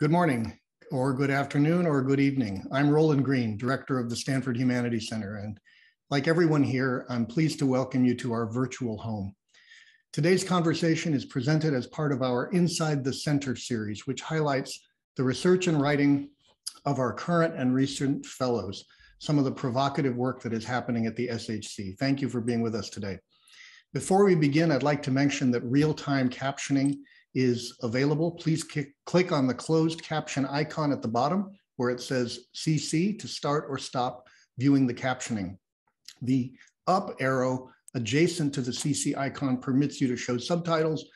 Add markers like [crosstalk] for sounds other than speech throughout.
Good morning, or good afternoon, or good evening. I'm Roland Greene, Director of the Stanford Humanities Center, and like everyone here, I'm pleased to welcome you to our virtual home. Today's conversation is presented as part of our Inside the Center series, which highlights the research and writing of our current and recent fellows, some of the provocative work that is happening at the SHC. Thank you for being with us today. Before we begin, I'd like to mention that real-time captioning is available. Please click on the closed caption icon at the bottom where it says CC to start or stop viewing the captioning. The up arrow adjacent to the CC icon permits you to show subtitles,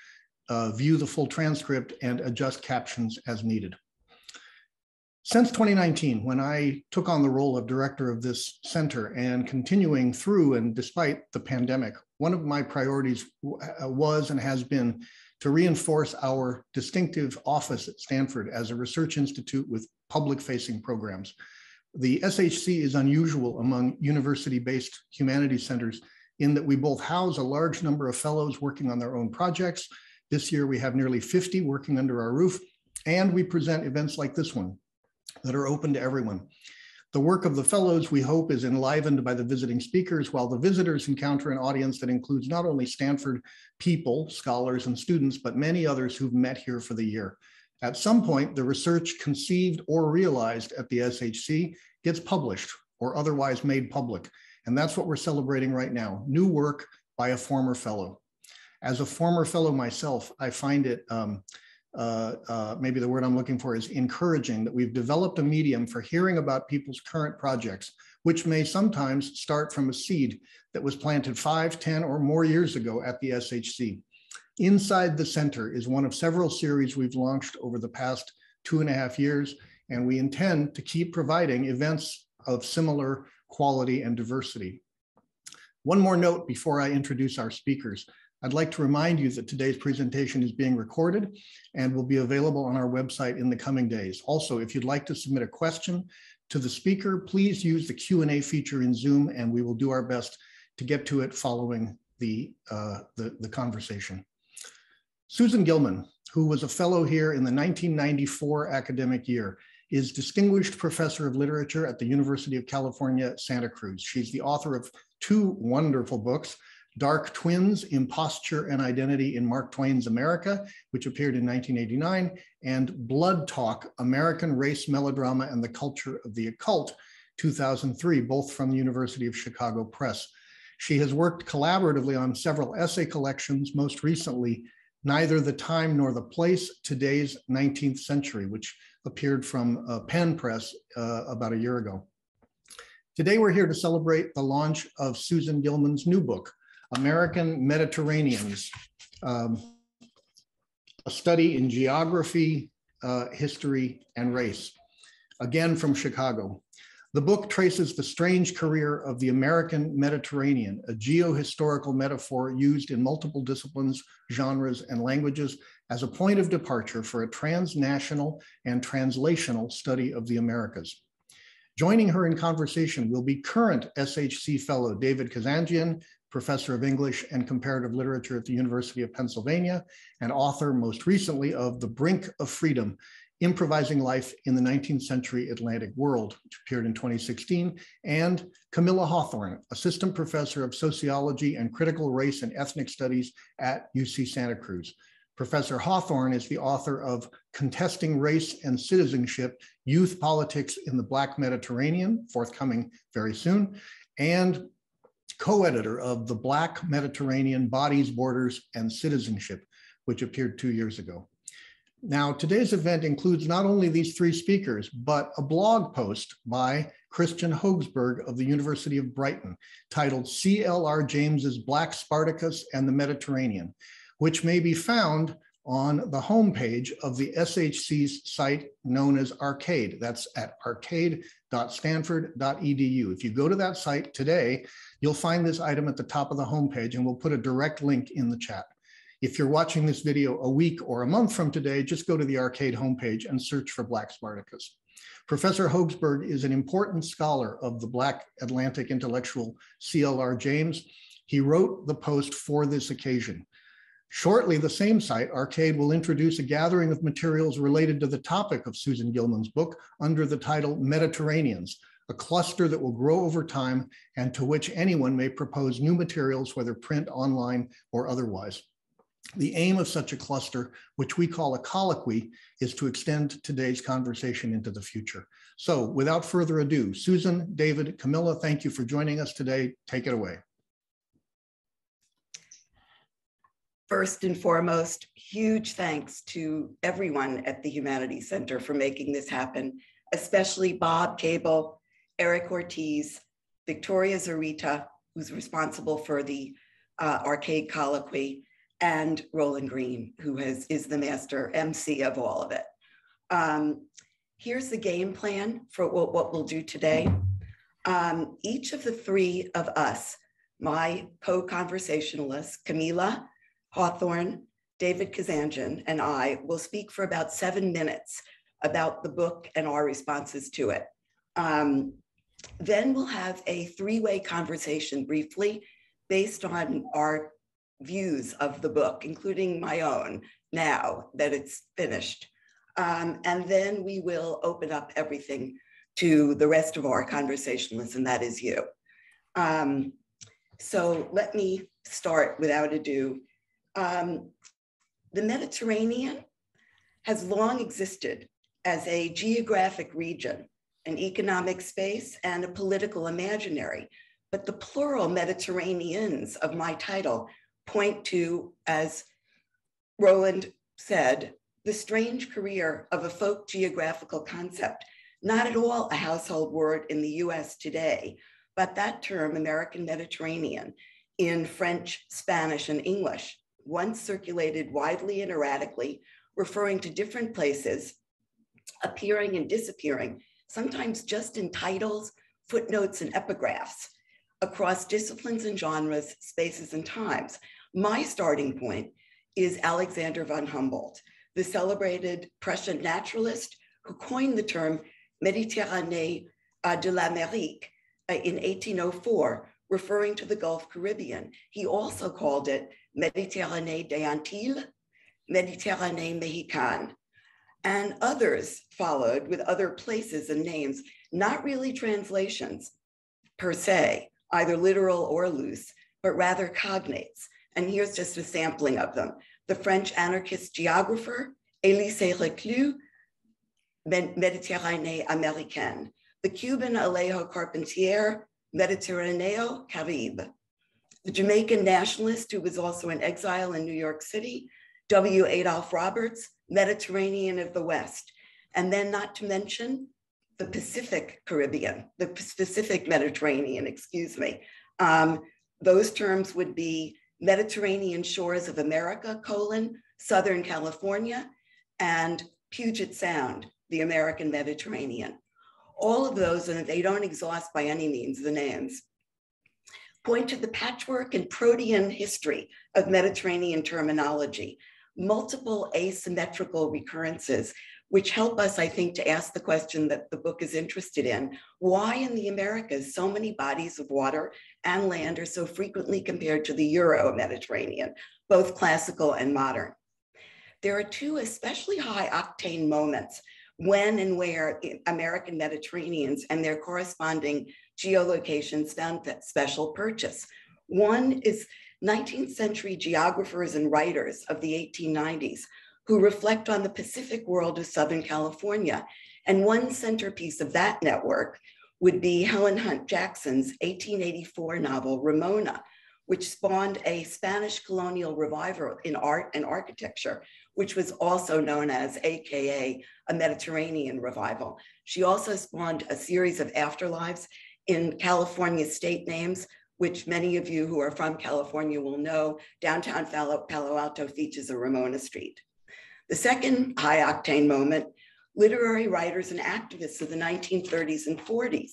uh, view the full transcript, and adjust captions as needed. Since 2019, when I took on the role of director of this center and continuing through and despite the pandemic, one of my priorities uh, was and has been to reinforce our distinctive office at Stanford as a research institute with public facing programs. The SHC is unusual among university based humanities centers in that we both house a large number of fellows working on their own projects. This year we have nearly 50 working under our roof, and we present events like this one that are open to everyone. The work of the fellows, we hope, is enlivened by the visiting speakers, while the visitors encounter an audience that includes not only Stanford people, scholars, and students, but many others who've met here for the year. At some point, the research conceived or realized at the SHC gets published or otherwise made public. And that's what we're celebrating right now new work by a former fellow. As a former fellow myself, I find it um, uh, uh, maybe the word I'm looking for is encouraging that we've developed a medium for hearing about people's current projects, which may sometimes start from a seed that was planted five, 10, or more years ago at the SHC. Inside the Center is one of several series we've launched over the past two and a half years, and we intend to keep providing events of similar quality and diversity. One more note before I introduce our speakers. I'd like to remind you that today's presentation is being recorded and will be available on our website in the coming days. Also, if you'd like to submit a question to the speaker, please use the Q&A feature in Zoom and we will do our best to get to it following the, uh, the, the conversation. Susan Gillman, who was a fellow here in the 1994 academic year, is Distinguished Professor of Literature at the University of California, Santa Cruz. She's the author of two wonderful books, Dark Twins, Imposture and Identity in Mark Twain's America, which appeared in 1989, and Blood Talk, American Race Melodrama and the Culture of the Occult, 2003, both from the University of Chicago Press. She has worked collaboratively on several essay collections, most recently, Neither the Time Nor the Place, Today's 19th Century, which appeared from uh, Penn Press uh, about a year ago. Today, we're here to celebrate the launch of Susan Gillman's new book, American Mediterraneans, um, a study in geography, uh, history, and race, again from Chicago. The book traces the strange career of the American Mediterranean, a geohistorical metaphor used in multiple disciplines, genres, and languages as a point of departure for a transnational and translational study of the Americas. Joining her in conversation will be current SHC fellow David Kazanjian, professor of English and comparative literature at the University of Pennsylvania, and author most recently of The Brink of Freedom, Improvising Life in the 19th Century Atlantic World, which appeared in 2016, and Camilla Hawthorne, Assistant Professor of Sociology and Critical Race and Ethnic Studies at UC Santa Cruz. Professor Hawthorne is the author of Contesting Race and Citizenship, Youth Politics in the Black Mediterranean, forthcoming very soon, and co-editor of The Black Mediterranean Bodies, Borders, and Citizenship, which appeared two years ago. Now, today's event includes not only these three speakers, but a blog post by Christian Høgsbjerg of the University of Brighton titled C.L.R. James's Black Spartacus and the Mediterranean, which may be found on the homepage of the SHC's site known as Arcade. That's at arcade.stanford.edu. If you go to that site today, you'll find this item at the top of the homepage and we'll put a direct link in the chat. If you're watching this video a week or a month from today, just go to the Arcade homepage and search for Black Spartacus. Professor Høgsbjerg is an important scholar of the Black Atlantic intellectual C.L.R. James. He wrote the post for this occasion. Shortly, the same site, Arcade, will introduce a gathering of materials related to the topic of Susan Gillman's book under the title Mediterraneans, a cluster that will grow over time and to which anyone may propose new materials, whether print, online, or otherwise. The aim of such a cluster, which we call a colloquy, is to extend today's conversation into the future. So without further ado, Susan, David, Camilla, thank you for joining us today. Take it away. First and foremost, huge thanks to everyone at the Humanities Center for making this happen, especially Bob Cable, Eric Ortiz, Victoria Zarita, who's responsible for the uh, arcade colloquy, and Roland Greene, who has, is the master MC of all of it. Um, here's the game plan for what, what we'll do today. Um, each of the three of us, my co-conversationalists, Camilla Hawthorne, David Kazanjian, and I will speak for about seven minutes about the book and our responses to it. Um, then we'll have a three-way conversation briefly based on our views of the book, including my own now that it's finished. Um, and then we will open up everything to the rest of our conversationalists, and that is you. Um, so let me start without ado. Um, the Mediterranean has long existed as a geographic region, an economic space, and a political imaginary. But the plural Mediterraneans of my title point to, as Roland said, the strange career of a folk geographical concept, not at all a household word in the US today, but that term, American Mediterranean, in French, Spanish, and English, once circulated widely and erratically, referring to different places, appearing and disappearing, sometimes just in titles, footnotes, and epigraphs across disciplines and genres, spaces, and times. My starting point is Alexander von Humboldt, the celebrated Prussian naturalist who coined the term Méditerranée de l'Amérique uh, in 1804, referring to the Gulf Caribbean. He also called it Méditerranée des Antilles, Méditerranée Mexicane. And others followed with other places and names, not really translations per se, either literal or loose, but rather cognates. And here's just a sampling of them. The French anarchist geographer, Élisée Reclus, Méditerranée américaine. The Cuban Alejo Carpentier, Mediterraneo Caribe the Jamaican nationalist who was also in exile in New York City, W. Adolph Roberts, Mediterranean of the West. And then not to mention the Pacific Caribbean, the Pacific Mediterranean, excuse me. Um, those terms would be Mediterranean shores of America, colon, Southern California, and Puget Sound, the American Mediterranean. All of those, and they don't exhaust by any means the names, point to the patchwork and protean history of Mediterranean terminology, multiple asymmetrical recurrences, which help us, I think, to ask the question that the book is interested in. Why in the Americas so many bodies of water and land are so frequently compared to the Euro-Mediterranean, both classical and modern? There are two especially high octane moments when and where American Mediterraneans and their corresponding geolocations found that special purchase. One is 19th century geographers and writers of the 1890s who reflect on the Pacific world of Southern California. And one centerpiece of that network would be Helen Hunt Jackson's 1884 novel, Ramona, which spawned a Spanish colonial revival in art and architecture, which was also known as AKA a Mediterranean revival. She also spawned a series of afterlives in California state names, which many of you who are from California will know, downtown Palo Alto features a Ramona Street. The second high octane moment, literary writers and activists of the 1930s and 40s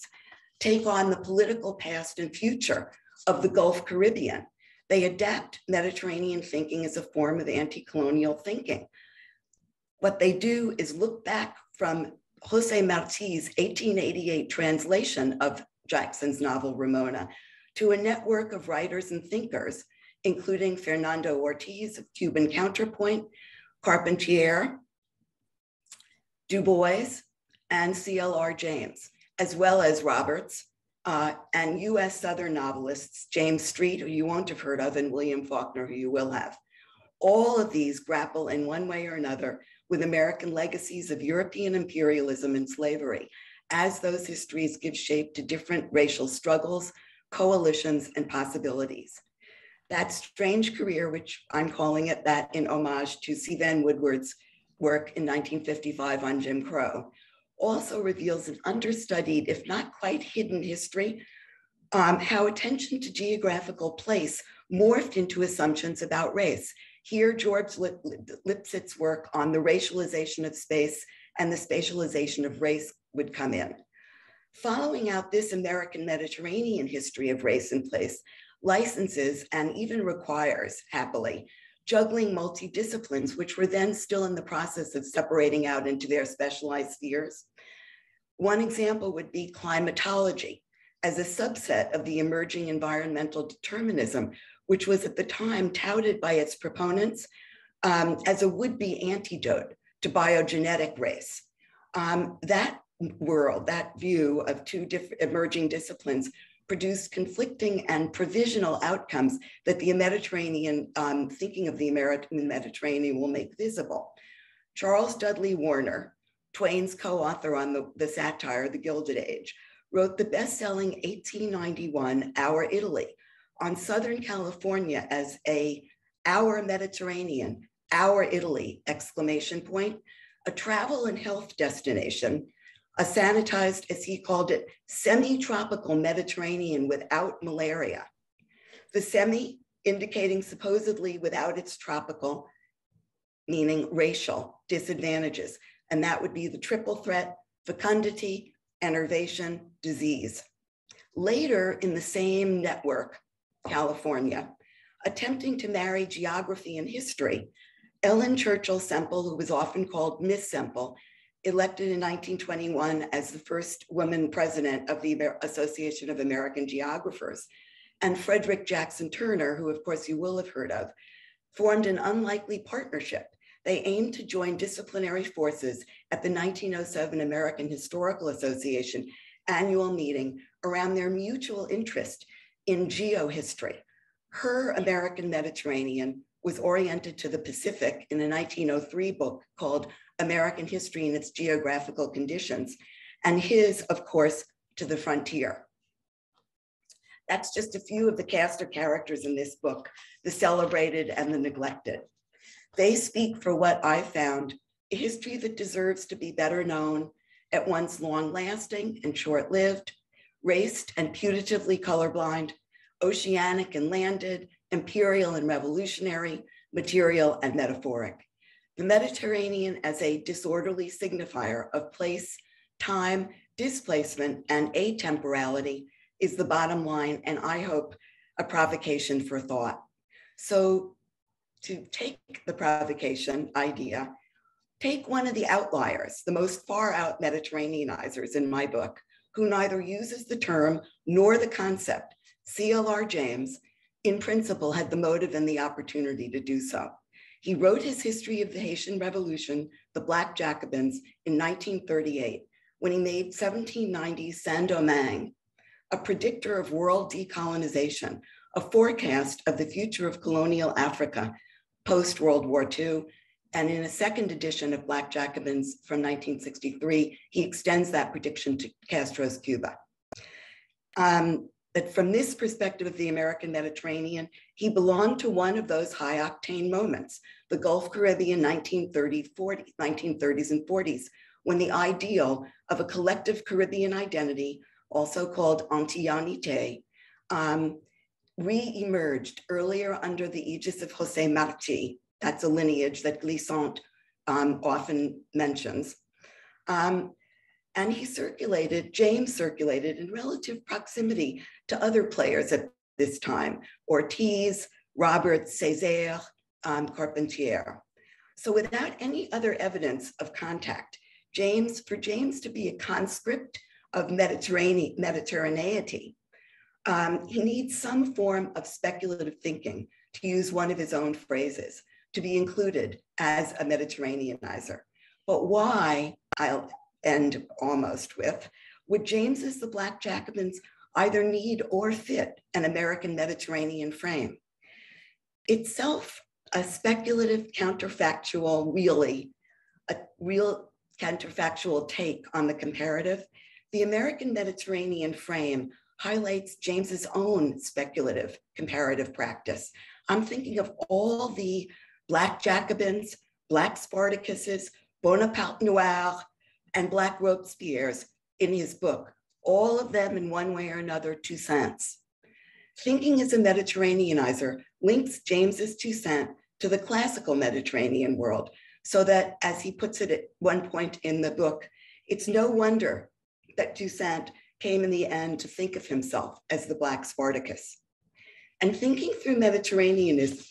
take on the political past and future of the Gulf Caribbean. They adapt Mediterranean thinking as a form of anti-colonial thinking. What they do is look back from Jose Marti's 1888 translation of Jackson's novel Ramona to a network of writers and thinkers, including Fernando Ortiz of Cuban Counterpoint, Carpentier, Du Bois, and C.L.R. James, as well as Roberts uh, and US Southern novelists, James Street, who you won't have heard of, and William Faulkner, who you will have. All of these grapple in one way or another with American legacies of European imperialism and slavery, as those histories give shape to different racial struggles, coalitions, and possibilities. That strange career, which I'm calling it that in homage to C. Vann Woodward's work in 1955 on Jim Crow, also reveals an understudied, if not quite hidden history, um, how attention to geographical place morphed into assumptions about race. Here, George Lipsitz's work on the racialization of space and the spatialization of race would come in. Following out this American Mediterranean history of race and place, licenses and even requires, happily, juggling multidisciplines, which were then still in the process of separating out into their specialized spheres. One example would be climatology as a subset of the emerging environmental determinism, which was at the time touted by its proponents um, as a would-be antidote to biogenetic race. Um, that world, that view of two emerging disciplines produced conflicting and provisional outcomes that the Mediterranean, um, thinking of the American Mediterranean will make visible. Charles Dudley Warner, Twain's co-author on the, the satire, The Gilded Age, wrote the best-selling 1891 Our Italy on Southern California as a Our Mediterranean, Our Italy, exclamation point, a travel and health destination a sanitized, as he called it, semi-tropical Mediterranean without malaria. The semi indicating supposedly without its tropical, meaning racial disadvantages. And that would be the triple threat, fecundity, enervation, disease. Later in the same network, California, attempting to marry geography and history, Ellen Churchill Semple, who was often called Miss Semple, elected in 1921 as the first woman president of the Association of American Geographers. And Frederick Jackson Turner, who of course you will have heard of, formed an unlikely partnership. They aimed to join disciplinary forces at the 1907 American Historical Association annual meeting around their mutual interest in geohistory. Her American Mediterranean was oriented to the Pacific in a 1903 book called American history and its geographical conditions, and his, of course, to the frontier. That's just a few of the cast of characters in this book, the celebrated and the neglected. They speak for what I found, a history that deserves to be better known, at once long lasting and short lived, raced and putatively colorblind, oceanic and landed, imperial and revolutionary, material and metaphoric. The Mediterranean as a disorderly signifier of place, time, displacement, and atemporality is the bottom line, and I hope a provocation for thought. So, to take the provocation idea, take one of the outliers, the most far out Mediterraneanizers in my book, who neither uses the term nor the concept. C.L.R. James, in principle, had the motive and the opportunity to do so. He wrote his history of the Haitian Revolution, the Black Jacobins, in 1938, when he made 1790 Saint-Domingue, a predictor of world decolonization, a forecast of the future of colonial Africa post-World War II. And in a second edition of Black Jacobins from 1963, he extends that prediction to Castro's Cuba. Um, that from this perspective of the American Mediterranean, he belonged to one of those high octane moments, the Gulf Caribbean 1930, 40, 1930s and 40s, when the ideal of a collective Caribbean identity, also called Antillanité, um, re-emerged earlier under the aegis of Jose Marti. That's a lineage that Glissant um, often mentions. Um, and he circulated, James circulated in relative proximity to other players at this time, Ortiz, Robert, Césaire, um, Carpentier. So without any other evidence of contact, James, for James to be a conscript of Mediterranean, Mediterraneity, um, he needs some form of speculative thinking to use one of his own phrases, to be included as a Mediterraneanizer. But why, I'll end almost with, would James as the Black Jacobins either need or fit an American Mediterranean frame? Itself a speculative counterfactual, really, a real counterfactual take on the comparative, the American Mediterranean frame highlights James's own speculative comparative practice. I'm thinking of all the Black Jacobins, Black Spartacuses, Bonaparte Noir, and Black Robespierres in his book, all of them in one way or another Toussaint's. Thinking as a Mediterraneanizer links James's Toussaint to the classical Mediterranean world, so that, as he puts it at one point in the book, it's no wonder that Toussaint came in the end to think of himself as the Black Spartacus. And thinking through Mediterraneanism,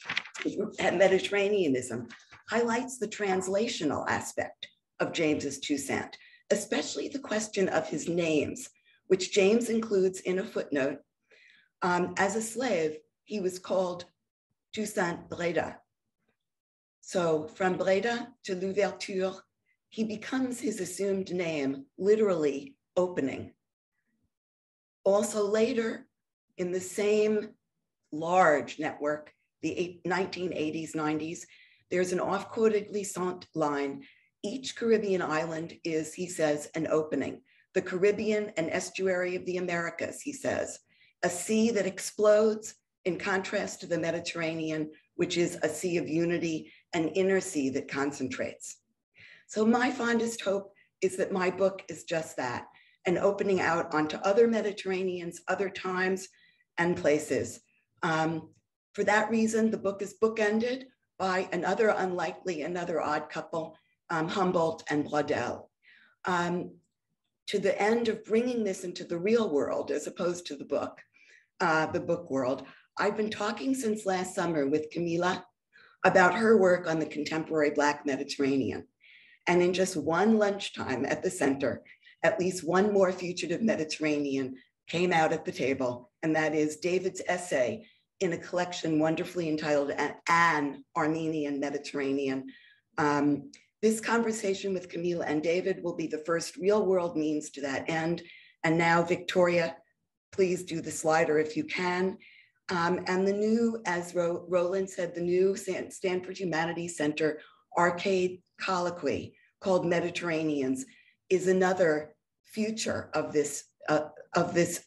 Mediterraneanism highlights the translational aspect of James's Toussaint, especially the question of his names, which James includes in a footnote. Um, as a slave, he was called Toussaint Breda. So from Breda to Louverture, he becomes his assumed name, literally opening. Also later, in the same large network, the 1980s, 90s, there's an off-quoted glissant line. Each Caribbean island is, he says, an opening. The Caribbean, an estuary of the Americas, he says. A sea that explodes in contrast to the Mediterranean, which is a sea of unity, an inner sea that concentrates. So my fondest hope is that my book is just that, an opening out onto other Mediterraneans, other times and places. Um, for that reason, the book is bookended by another unlikely, another odd couple, um, Humboldt and Braudel. Um, to the end of bringing this into the real world as opposed to the book, uh, the book world, I've been talking since last summer with Camilla about her work on the contemporary Black Mediterranean. And in just one lunchtime at the center, at least one more fugitive Mediterranean came out at the table, and that is David's essay in a collection wonderfully entitled An Armenian Mediterranean. Um, this conversation with Camilla and David will be the first real world means to that end. And now, Victoria, please do the slider if you can. Um, and the new, as Ro Roland said, the new Stanford Humanities Center arcade colloquy called Mediterraneans is another future of this, uh, of this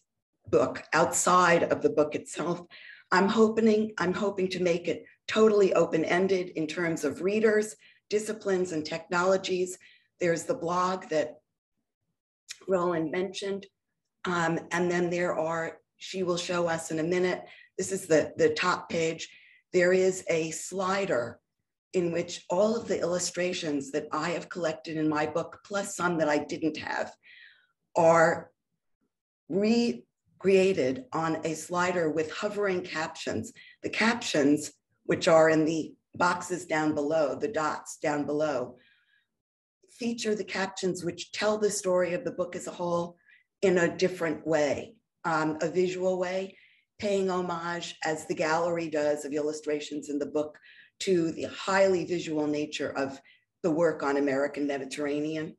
book outside of the book itself. I'm hoping, I'm hoping to make it totally open-ended in terms of readers, disciplines, and technologies. There's the blog that Roland mentioned. Um, and then there are, she will show us in a minute, this is the, the top page. There is a slider in which all of the illustrations that I have collected in my book, plus some that I didn't have, are recreated on a slider with hovering captions. The captions, which are in the boxes down below, the dots down below, feature the captions which tell the story of the book as a whole in a different way, um, a visual way, paying homage, as the gallery does of illustrations in the book, to the highly visual nature of the work on American Mediterranean.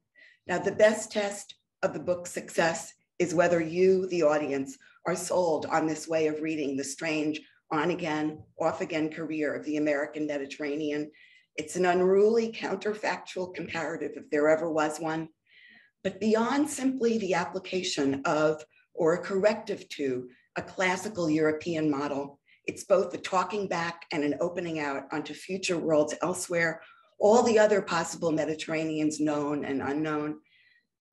Now, the best test of the book's success is whether you, the audience, are sold on this way of reading the strange on again, off again career of the American Mediterranean. It's an unruly counterfactual comparative, if there ever was one. But beyond simply the application of or a corrective to a classical European model, it's both the talking back and an opening out onto future worlds elsewhere, all the other possible Mediterraneans known and unknown.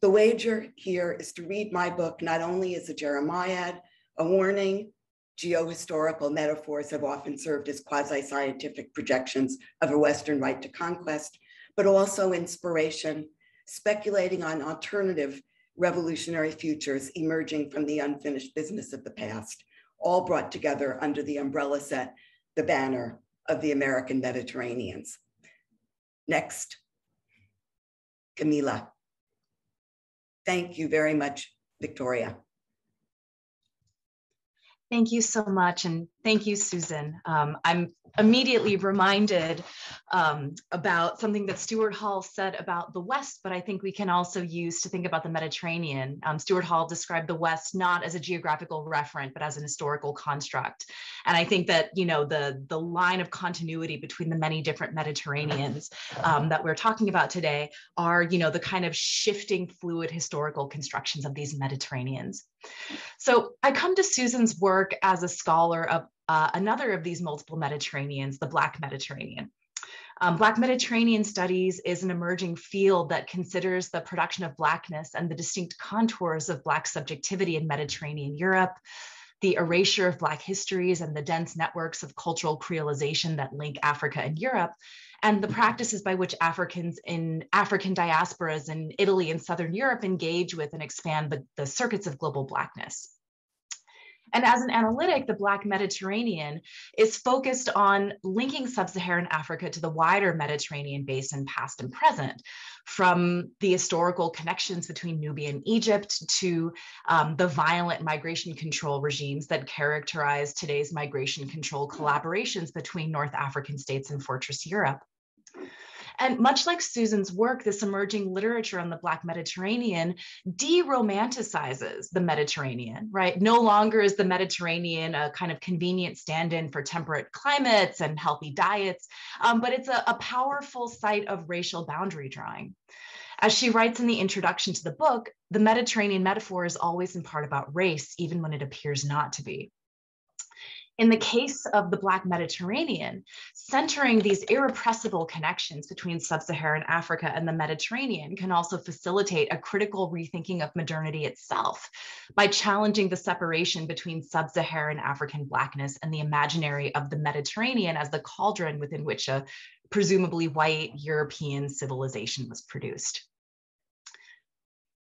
The wager here is to read my book not only as a Jeremiad, a warning, geohistorical metaphors have often served as quasi-scientific projections of a Western right to conquest, but also inspiration, speculating on alternative revolutionary futures emerging from the unfinished business of the past all brought together under the umbrella set, the banner of the American Mediterraneans. Next, Camilla. Thank you very much, Victoria. Thank you so much. And Thank you, Susan. Um, I'm immediately reminded um, about something that Stuart Hall said about the West, but I think we can also use to think about the Mediterranean. Um, Stuart Hall described the West not as a geographical referent, but as an historical construct. And I think that, you know, the, the line of continuity between the many different Mediterraneans um, that we're talking about today are, you know, the kind of shifting fluid historical constructions of these Mediterraneans. So I come to Susan's work as a scholar of uh, another of these multiple Mediterraneans, the Black Mediterranean. Um, Black Mediterranean studies is an emerging field that considers the production of Blackness and the distinct contours of Black subjectivity in Mediterranean Europe, the erasure of Black histories and the dense networks of cultural creolization that link Africa and Europe, and the practices by which Africans in African diasporas in Italy and Southern Europe engage with and expand the, the circuits of global Blackness. And as an analytic, the Black Mediterranean is focused on linking sub Saharan Africa to the wider Mediterranean basin, past and present, from the historical connections between Nubia and Egypt to um, the violent migration control regimes that characterize today's migration control collaborations between North African states and Fortress Europe. And much like Susan's work, this emerging literature on the Black Mediterranean de-romanticizes the Mediterranean, right? No longer is the Mediterranean a kind of convenient stand-in for temperate climates and healthy diets, um, but it's a, a powerful site of racial boundary drawing. As she writes in the introduction to the book, the Mediterranean metaphor is always in part about race, even when it appears not to be. In the case of the Black Mediterranean, centering these irrepressible connections between sub Saharan Africa and the Mediterranean can also facilitate a critical rethinking of modernity itself by challenging the separation between sub Saharan African Blackness and the imaginary of the Mediterranean as the cauldron within which a presumably white European civilization was produced.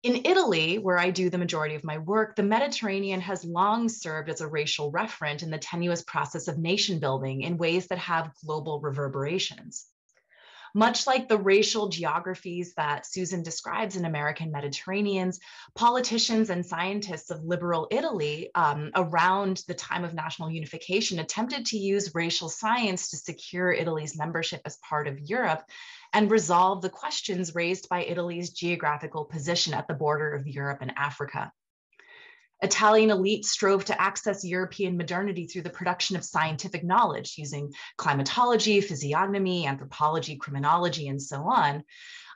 In Italy, where I do the majority of my work, the Mediterranean has long served as a racial referent in the tenuous process of nation building in ways that have global reverberations. Much like the racial geographies that Susan describes in American Mediterraneans, politicians and scientists of liberal Italy um, around the time of national unification attempted to use racial science to secure Italy's membership as part of Europe and resolve the questions raised by Italy's geographical position at the border of Europe and Africa. Italian elites strove to access European modernity through the production of scientific knowledge using climatology, physiognomy, anthropology, criminology, and so on.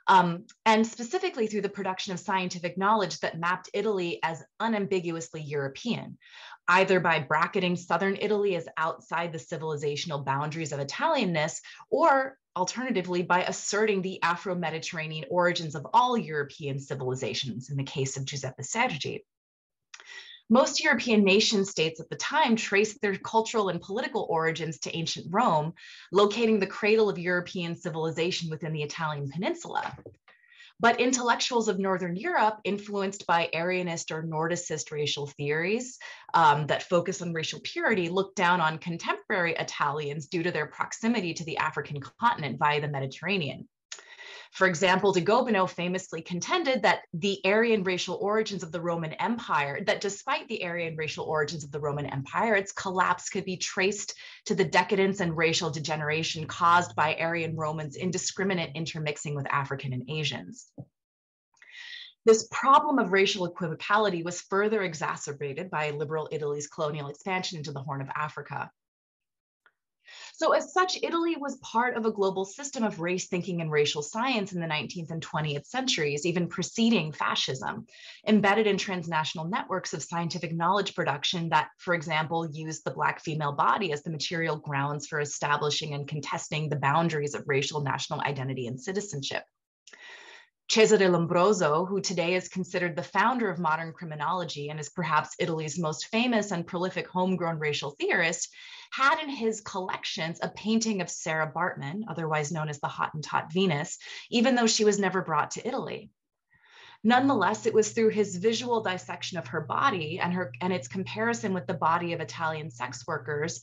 Um, and specifically through the production of scientific knowledge that mapped Italy as unambiguously European, either by bracketing Southern Italy as outside the civilizational boundaries of Italianness, or alternatively by asserting the Afro-Mediterranean origins of all European civilizations in the case of Giuseppe Sergi. Most European nation states at the time traced their cultural and political origins to ancient Rome, locating the cradle of European civilization within the Italian peninsula. But intellectuals of Northern Europe, influenced by Aryanist or Nordicist racial theories um, that focus on racial purity, looked down on contemporary Italians due to their proximity to the African continent via the Mediterranean. For example, de Gobineau famously contended that the Aryan racial origins of the Roman Empire, that despite the Aryan racial origins of the Roman Empire, its collapse could be traced to the decadence and racial degeneration caused by Aryan Romans' indiscriminate intermixing with African and Asians. This problem of racial equivocality was further exacerbated by liberal Italy's colonial expansion into the Horn of Africa. So as such, Italy was part of a global system of race thinking and racial science in the 19th and 20th centuries, even preceding fascism, embedded in transnational networks of scientific knowledge production that, for example, used the Black female body as the material grounds for establishing and contesting the boundaries of racial national identity and citizenship. Cesare Lombroso, who today is considered the founder of modern criminology and is perhaps Italy's most famous and prolific homegrown racial theorist, had in his collections a painting of Sarah Bartman, otherwise known as the Hottentot Venus, even though she was never brought to Italy. Nonetheless, it was through his visual dissection of her body and her and its comparison with the body of Italian sex workers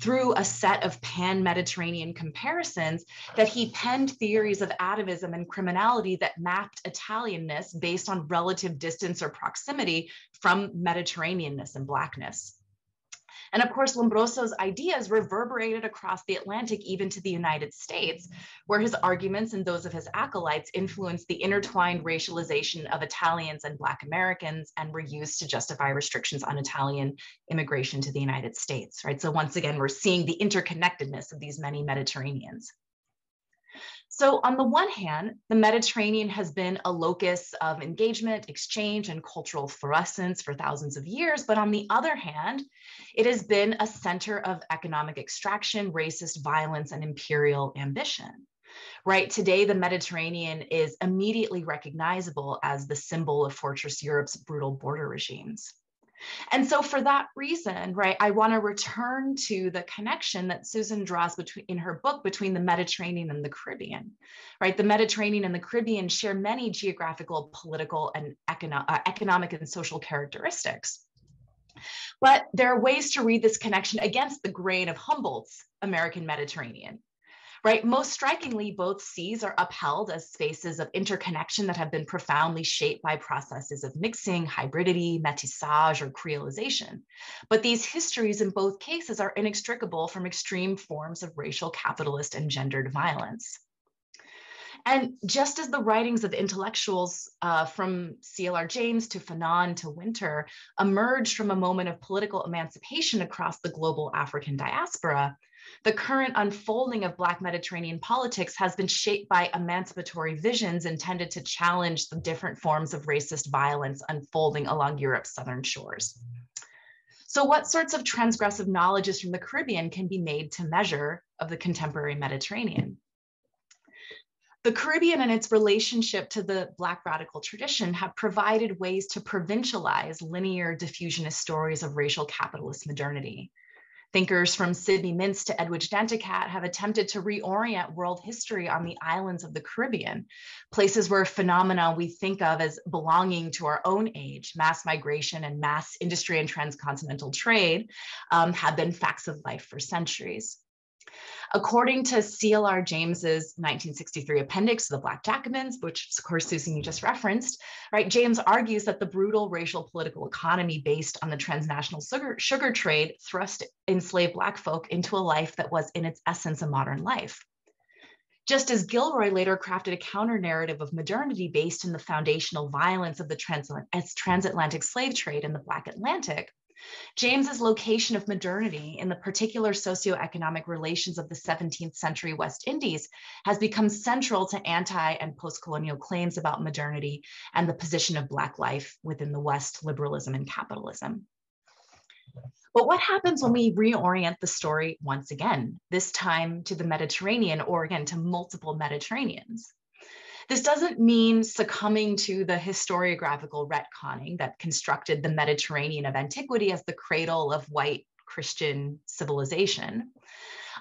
through a set of pan-Mediterranean comparisons that he penned theories of atavism and criminality that mapped Italianness based on relative distance or proximity from Mediterraneanness and blackness. And of course, Lombroso's ideas reverberated across the Atlantic, even to the United States, where his arguments and those of his acolytes influenced the intertwined racialization of Italians and Black Americans and were used to justify restrictions on Italian immigration to the United States, right? So once again, we're seeing the interconnectedness of these many Mediterraneans. So, on the one hand, the Mediterranean has been a locus of engagement, exchange, and cultural fluorescence for thousands of years. But on the other hand, it has been a center of economic extraction, racist violence, and imperial ambition. Right today, the Mediterranean is immediately recognizable as the symbol of Fortress Europe's brutal border regimes. And so for that reason, right, I want to return to the connection that Susan draws between in her book between the Mediterranean and the Caribbean, right? The Mediterranean and the Caribbean share many geographical, political, and econo- uh, economic and social characteristics. But there are ways to read this connection against the grain of Humboldt's American Mediterranean, right? Most strikingly, both seas are upheld as spaces of interconnection that have been profoundly shaped by processes of mixing, hybridity, métissage, or creolization. But these histories in both cases are inextricable from extreme forms of racial, capitalist, and gendered violence. And just as the writings of intellectuals uh, from C.L.R. James to Fanon to Wynter emerged from a moment of political emancipation across the global African diaspora, the current unfolding of Black Mediterranean politics has been shaped by emancipatory visions intended to challenge the different forms of racist violence unfolding along Europe's southern shores. So, what sorts of transgressive knowledges from the Caribbean can be made to measure of the contemporary Mediterranean? The Caribbean and its relationship to the Black radical tradition have provided ways to provincialize linear diffusionist stories of racial capitalist modernity. Thinkers from Sidney Mintz to Edwidge Danticat have attempted to reorient world history on the islands of the Caribbean, places where phenomena we think of as belonging to our own age, mass migration and mass industry and transcontinental trade, um, have been facts of life for centuries. According to C.L.R. James's 1963 appendix to the Black Jacobins, which of course Susan you just referenced, right? James argues that the brutal racial political economy based on the transnational sugar, sugar trade thrust enslaved Black folk into a life that was in its essence a modern life. Just as Gilroy later crafted a counter narrative of modernity based in the foundational violence of the transatlantic slave trade in the Black Atlantic, James's location of modernity in the particular socioeconomic relations of the 17th century West Indies has become central to anti and post-colonial claims about modernity and the position of Black life within the West, liberalism and capitalism. But what happens when we reorient the story once again, this time to the Mediterranean or again to multiple Mediterraneans? This doesn't mean succumbing to the historiographical retconning that constructed the Mediterranean of antiquity as the cradle of white Christian civilization.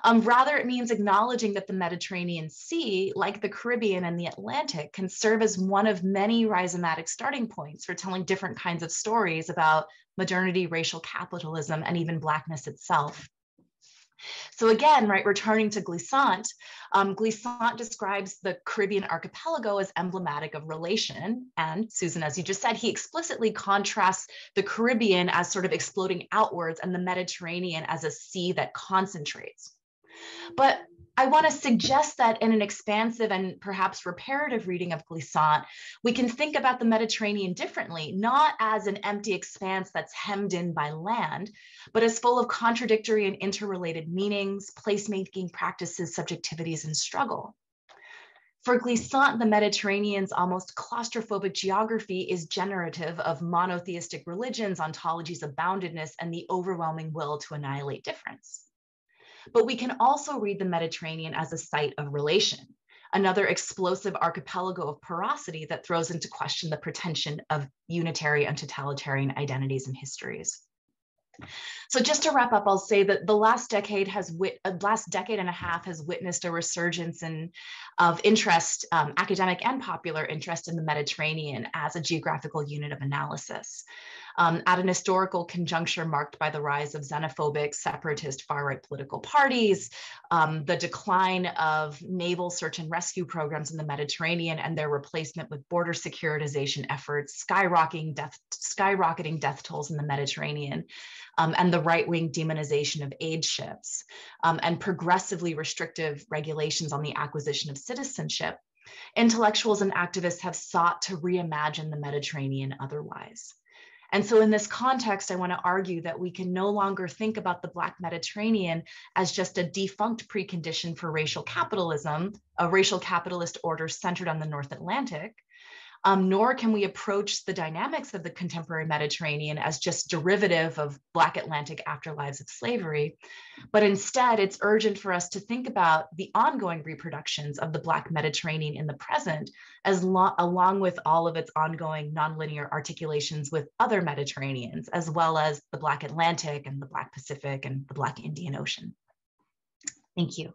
Um, rather, it means acknowledging that the Mediterranean Sea, like the Caribbean and the Atlantic, can serve as one of many rhizomatic starting points for telling different kinds of stories about modernity, racial capitalism, and even Blackness itself. So again, right, returning to Glissant, um, Glissant describes the Caribbean archipelago as emblematic of relation. And Susan, as you just said, he explicitly contrasts the Caribbean as sort of exploding outwards and the Mediterranean as a sea that concentrates. But I want to suggest that in an expansive and perhaps reparative reading of Glissant, we can think about the Mediterranean differently, not as an empty expanse that's hemmed in by land, but as full of contradictory and interrelated meanings, placemaking practices, subjectivities, and struggle. For Glissant, the Mediterranean's almost claustrophobic geography is generative of monotheistic religions, ontologies of boundedness, and the overwhelming will to annihilate difference. But we can also read the Mediterranean as a site of relation, another explosive archipelago of porosity that throws into question the pretension of unitary and totalitarian identities and histories. So just to wrap up, I'll say that the last decade has wit- uh, last decade and a half has witnessed a resurgence in of interest, um, academic and popular interest in the Mediterranean as a geographical unit of analysis. Um, at an historical conjuncture marked by the rise of xenophobic, separatist, far right political parties, um, the decline of naval search and rescue programs in the Mediterranean and their replacement with border securitization efforts, skyrocketing death, skyrocketing death tolls in the Mediterranean, um, and the right wing demonization of aid ships, um, and progressively restrictive regulations on the acquisition of citizenship, intellectuals and activists have sought to reimagine the Mediterranean otherwise. And so, in this context, I want to argue that we can no longer think about the Black Mediterranean as just a defunct precondition for racial capitalism, a racial capitalist order centered on the North Atlantic, um, nor can we approach the dynamics of the contemporary Mediterranean as just derivative of Black Atlantic afterlives of slavery, but instead it's urgent for us to think about the ongoing reproductions of the Black Mediterranean in the present, as lo- along with all of its ongoing nonlinear articulations with other Mediterraneans, as well as the Black Atlantic and the Black Pacific and the Black Indian Ocean. Thank you.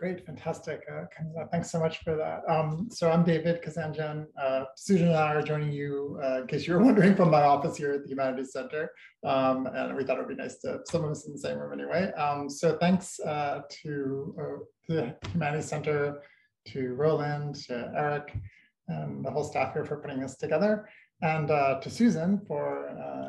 Great, fantastic. Uh, thanks so much for that. Um, so I'm David Kazanjian. Uh, Susan and I are joining you, uh, in case you were [laughs] wondering, from my office here at the Humanities Center. Um, and we thought it would be nice to some of us in the same room anyway. Um, so thanks uh, to uh, the Humanities Center, to Roland, to Eric, and the whole staff here for putting this together, and uh, to Susan for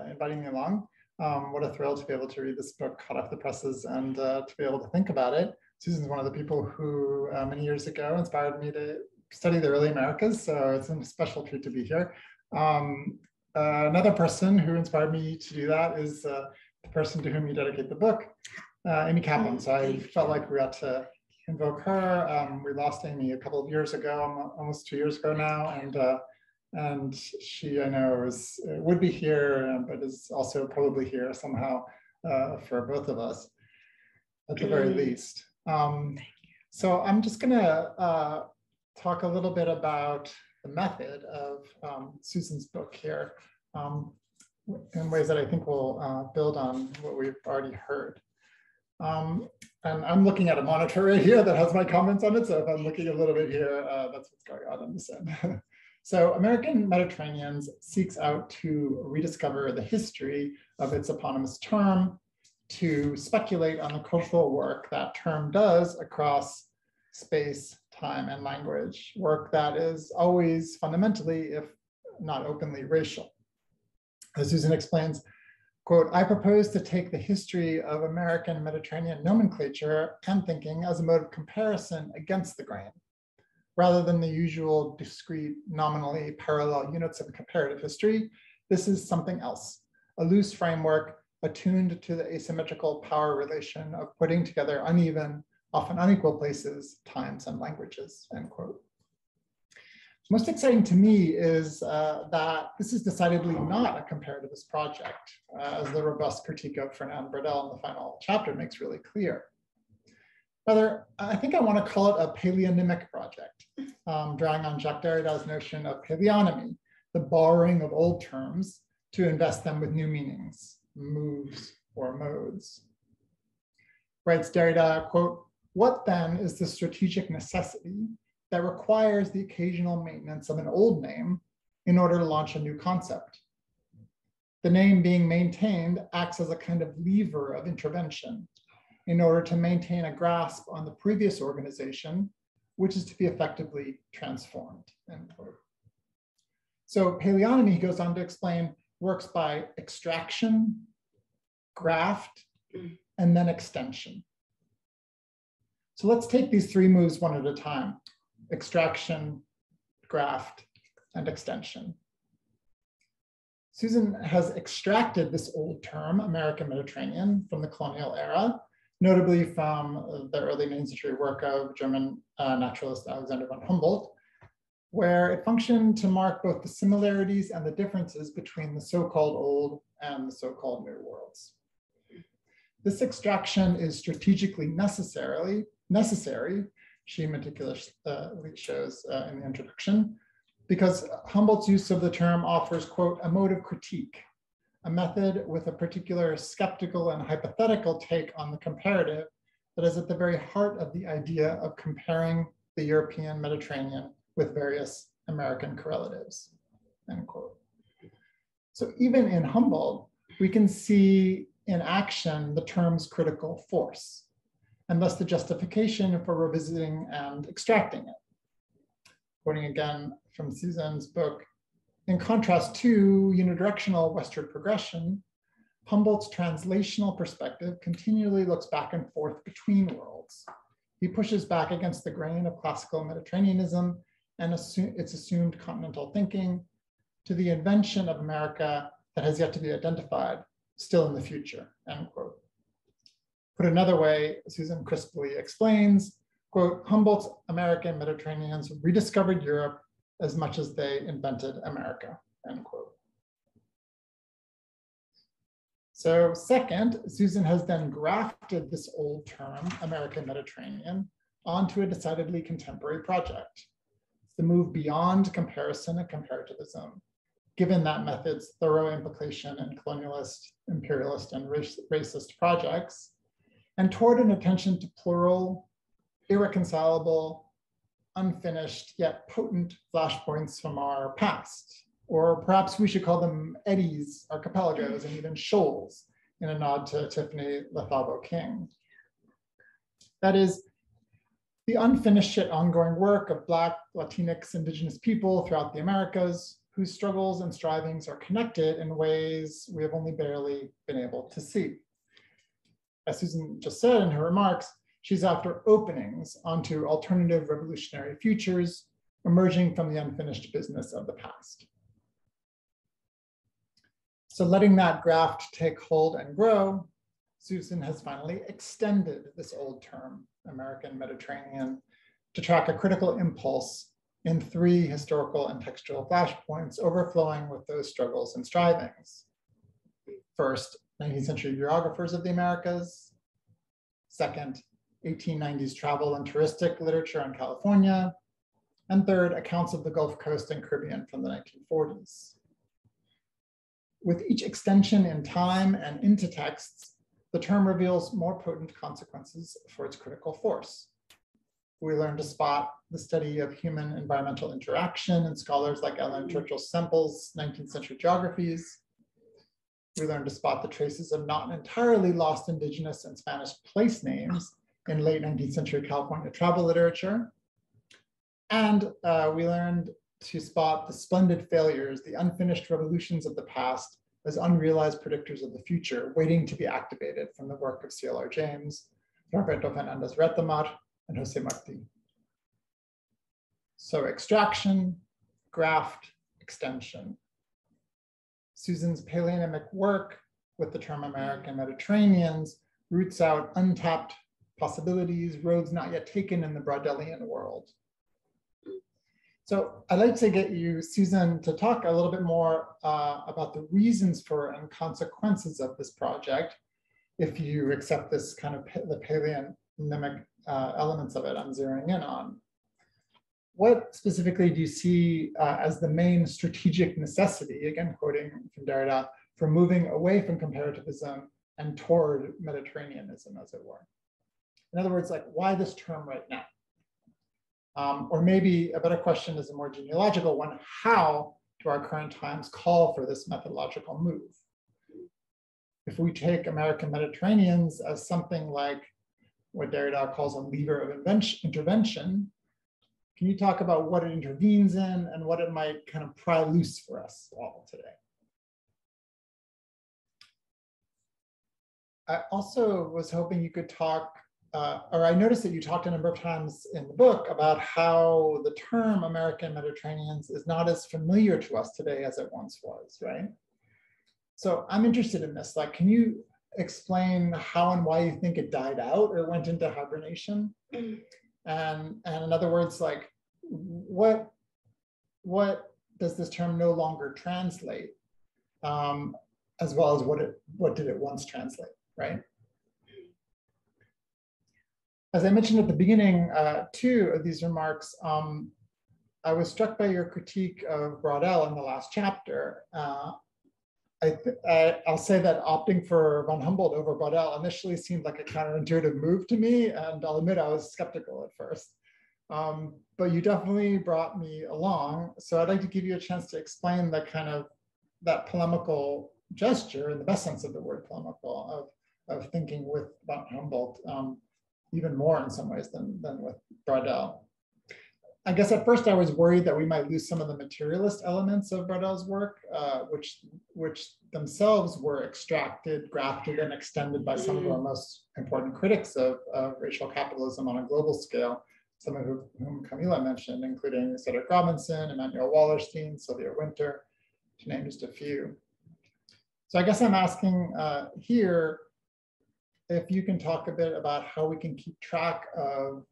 inviting me along. Um, what a thrill to be able to read this book hot off the presses and to be able to think about it. Susan's one of the people who uh, many years ago inspired me to study the early Americas. So it's a special treat to be here. Um, uh, another person who inspired me to do that is uh, the person to whom you dedicate the book, uh, Amy Kaplan. So I felt like we ought to invoke her. Um, we lost Amy a couple of years ago, almost two years ago now, and uh, and she I know is would be here, but is also probably here somehow uh, for both of us, at the very least. Um, so I'm just going to uh, talk a little bit about the method of um, Susan's book here um, in ways that I think will uh, build on what we've already heard. Um, and I'm looking at a monitor right here that has my comments on it. So if I'm looking a little bit here, uh, that's what's going on on this end. [laughs] so American Mediterraneans seeks out to rediscover the history of its eponymous term to speculate on the cultural work that term does across space, time, and language, work that is always fundamentally, if not openly, racial. As Susan explains, quote, I propose to take the history of American Mediterranean nomenclature and thinking as a mode of comparison against the grain, rather than the usual discrete, nominally parallel units of comparative history. This is something else, a loose framework attuned to the asymmetrical power relation of putting together uneven, often unequal places, times, and languages, end quote. Most exciting to me is uh, that this is decidedly not a comparativist project, uh, as the robust critique of Fernand Braudel in the final chapter makes really clear. Rather, I think I want to call it a paleonymic project, um, drawing on Jacques Derrida's notion of paleonymy, the borrowing of old terms to invest them with new meanings moves, or modes. Writes Derrida, quote, what then is the strategic necessity that requires the occasional maintenance of an old name in order to launch a new concept? The name being maintained acts as a kind of lever of intervention in order to maintain a grasp on the previous organization, which is to be effectively transformed, end quote. So paleonymy goes on to explain works by extraction, graft, and then extension. So let's take these three moves one at a time, extraction, graft, and extension. Susan has extracted this old term, American Mediterranean, from the colonial era, notably from the early 19th century work of German uh, naturalist Alexander von Humboldt, where it functioned to mark both the similarities and the differences between the so-called old and the so-called new worlds. This extraction is strategically necessarily necessary, she meticulously shows uh, in the introduction, because Humboldt's use of the term offers, quote, a mode of critique, a method with a particular skeptical and hypothetical take on the comparative that is at the very heart of the idea of comparing the European Mediterranean with various American correlatives, end quote. So even in Humboldt, we can see in action the term's critical force, and thus the justification for revisiting and extracting it. Quoting again from Susan's book, in contrast to unidirectional westward progression, Humboldt's translational perspective continually looks back and forth between worlds. He pushes back against the grain of classical Mediterraneanism and its assumed continental thinking to the invention of America that has yet to be identified, still in the future, end quote. Put another way, Susan crisply explains, quote, Humboldt's American Mediterraneans rediscovered Europe as much as they invented America, end quote. So second, Susan has then grafted this old term, American Mediterranean, onto a decidedly contemporary project. The move beyond comparison and comparativism, given that method's thorough implication in colonialist, imperialist, and racist projects, and toward an attention to plural, irreconcilable, unfinished, yet potent flashpoints from our past, or perhaps we should call them eddies, archipelagos, and even shoals in a nod to Tiffany Lethabo King. That is, the unfinished yet ongoing work of Black, Latinx, Indigenous people throughout the Americas, whose struggles and strivings are connected in ways we have only barely been able to see. As Susan just said in her remarks, she's after openings onto alternative revolutionary futures emerging from the unfinished business of the past. So letting that graft take hold and grow, Susan has finally extended this old term, American Mediterranean, to track a critical impulse in three historical and textual flashpoints overflowing with those struggles and strivings. First, 19th century geographers of the Americas. Second, 1890s travel and touristic literature in California. And third, accounts of the Gulf Coast and Caribbean from the 1940s. With each extension in time and into texts, the term reveals more potent consequences for its critical force. We learn to spot the study of human environmental interaction in scholars like Ellen Churchill Semple's 19th century geographies. We learn to spot the traces of not entirely lost indigenous and Spanish place names in late 19th century California travel literature. And uh, we learned to spot the splendid failures, the unfinished revolutions of the past as unrealized predictors of the future, waiting to be activated from the work of CLR James, Roberto Fernandez Retamar, and Jose Marti. So extraction, graft, extension. Susan's paleonymic work with the term American Mediterraneans roots out untapped possibilities, roads not yet taken in the Braudelian world. So I'd like to get you, Susan, to talk a little bit more uh, about the reasons for and consequences of this project, if you accept this kind of the paleonymic uh, elements of it I'm zeroing in on. What specifically do you see uh, as the main strategic necessity, again, quoting from Derrida, for moving away from comparativism and toward Mediterraneanism, as it were? In other words, like why this term right now? Um, or maybe a better question is a more genealogical one. How do our current times call for this methodological move? If we take American Mediterraneans as something like what Derrida calls a lever of intervention, can you talk about what it intervenes in and what it might kind of pry loose for us all today? I also was hoping you could talk uh, or I noticed that you talked a number of times in the book about how the term American Mediterraneans is not as familiar to us today as it once was, right? So I'm interested in this. Like, can you explain how and why you think it died out or went into hibernation? And and in other words, like, what what does this term no longer translate, um, as well as what it what did it once translate, right? As I mentioned at the beginning, uh, too, of these remarks, um, I was struck by your critique of Braudel in the last chapter. Uh, I, will say that opting for von Humboldt over Braudel initially seemed like a counterintuitive move to me, and I'll admit I was skeptical at first. Um, but you definitely brought me along. So I'd like to give you a chance to explain that kind of that polemical gesture in the best sense of the word polemical of, of thinking with von Humboldt um, even more in some ways than, than with Braudel. I guess at first I was worried that we might lose some of the materialist elements of Braudel's work, uh, which, which themselves were extracted, grafted, and extended by some of our mm. most important critics of, of racial capitalism on a global scale, some of whom Camilla mentioned, including Cedric Robinson, Immanuel Wallerstein, Sylvia Wynter, to name just a few. So I guess I'm asking uh, here if you can talk a bit about how we can keep track of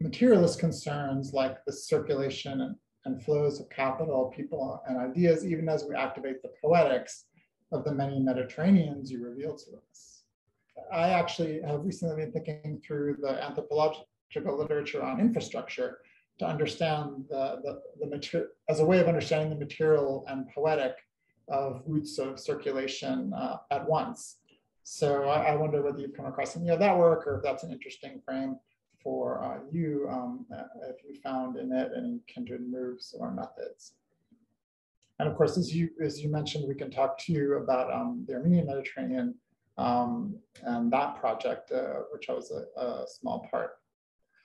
materialist concerns like the circulation and, and flows of capital, people, and ideas, even as we activate the poetics of the many Mediterraneans you reveal to us. I actually have recently been thinking through the anthropological literature on infrastructure to understand the, the, the material, as a way of understanding the material and poetic of routes of circulation uh, at once. So I, I, wonder whether you've come across any of that work or if that's an interesting frame for uh, you, um, uh, if you found in it any kindred moves or methods. And of course, as you, as you mentioned, we can talk to you about um, the Armenian Mediterranean um, and that project, uh, which I was a, a, small part.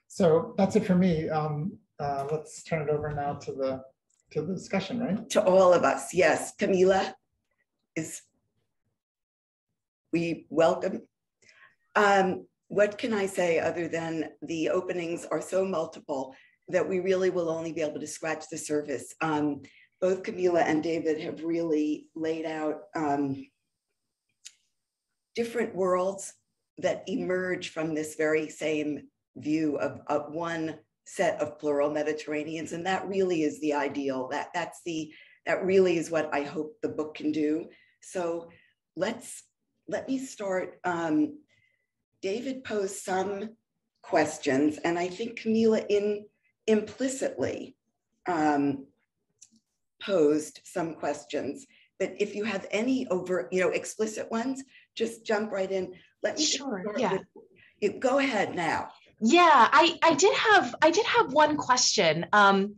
So that's it for me. Um, uh, let's turn it over now to the to the discussion, right? To all of us, yes. Camilla is, we welcome. Um, what can I say other than the openings are so multiple that we really will only be able to scratch the surface. Um, both Camilla and David have really laid out um, different worlds that emerge from this very same view of, of one set of plural Mediterraneans. And that really is the ideal. That, that's the, that really is what I hope the book can do. So let's, let me start um, David posed some questions, and I think Camilla in implicitly um, posed some questions. But if you have any over, you know, explicit ones, just jump right in. Let me sure. Yeah. With, go ahead now. Yeah, I, I did have I did have one question. Um,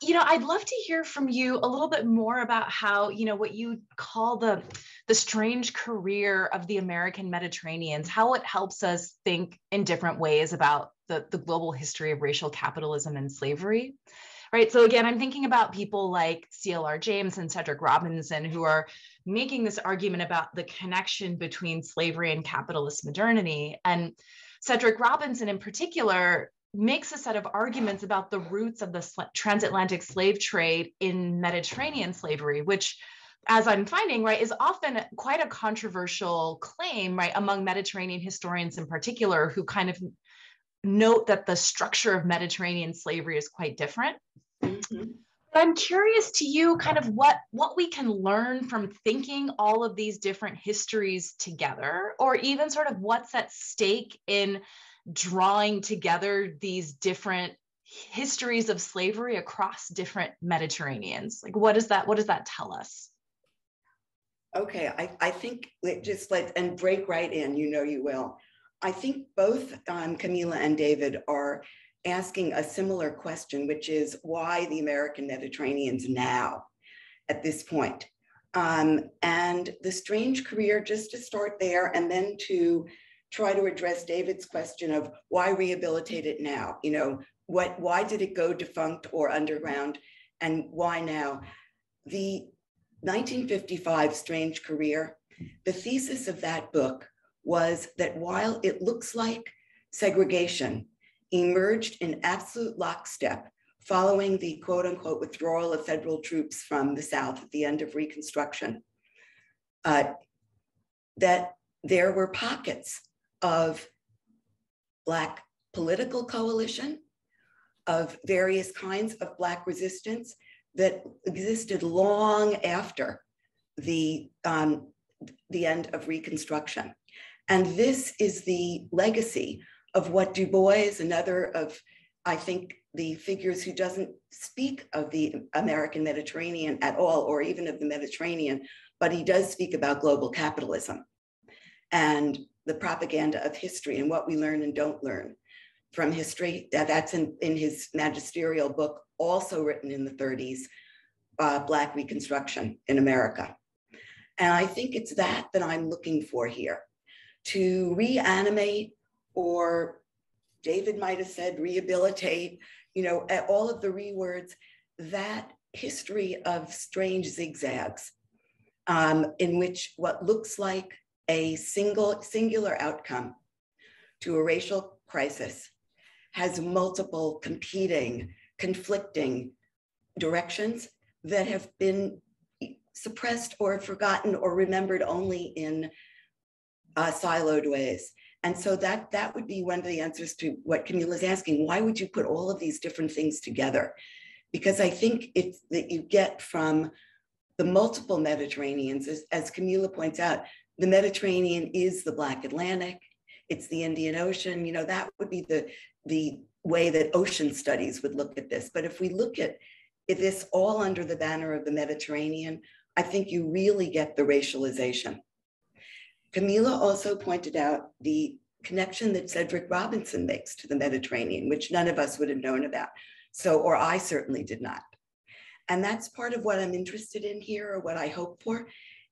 you know, I'd love to hear from you a little bit more about how you know what you call the the strange career of the American Mediterraneans, how it helps us think in different ways about the the global history of racial capitalism and slavery. Right. So again, I'm thinking about people like CLR James and Cedric Robinson who are making this argument about the connection between slavery and capitalist modernity and Cedric Robinson, in particular, makes a set of arguments about the roots of the transatlantic slave trade in Mediterranean slavery, which as I'm finding, right, is often quite a controversial claim, right, among Mediterranean historians in particular, who kind of note that the structure of Mediterranean slavery is quite different. Mm-hmm. I'm curious to you kind of what what we can learn from thinking all of these different histories together or even sort of what's at stake in drawing together these different histories of slavery across different Mediterraneans. Like what does that what does that tell us? Okay, I, I think just let and break right in, you know you will. I think both um, Camilla and David are asking a similar question, which is why the American Mediterraneans now at this point? Um, and the strange career, just to start there, and then to try to address David's question of why rehabilitate it now? You know, what, why did it go defunct or underground, and why now? The 1955 Strange Career, the thesis of that book was that while it looks like segregation emerged in absolute lockstep following the quote unquote withdrawal of federal troops from the South at the end of Reconstruction, uh, that there were pockets of Black political coalition, of various kinds of Black resistance that existed long after the, um, the end of Reconstruction. And this is the legacy of what Du Bois, another of, I think, the figures who doesn't speak of the American Mediterranean at all, or even of the Mediterranean, but he does speak about global capitalism and the propaganda of history and what we learn and don't learn. from history. That's in, in his magisterial book, also written in the 30s, uh, Black Reconstruction in America. And I think it's that that I'm looking for here to reanimate or David might have said rehabilitate, you know, all of the rewords, that history of strange zigzags um, in which what looks like a single singular outcome to a racial crisis has multiple competing, conflicting directions that have been suppressed or forgotten or remembered only in uh, siloed ways. And so that that would be one of the answers to what Camilla is asking. Why would you put all of these different things together? Because I think it's that you get from the multiple Mediterraneans, as, as Camilla points out, the Mediterranean is the Black Atlantic, it's the Indian Ocean. You know, that would be the, the way that ocean studies would look at this. But if we look at this all under the banner of the Mediterranean, I think you really get the racialization. Camilla also pointed out the connection that Cedric Robinson makes to the Mediterranean, which none of us would have known about. So, or I certainly did not. And that's part of what I'm interested in here, or what I hope for,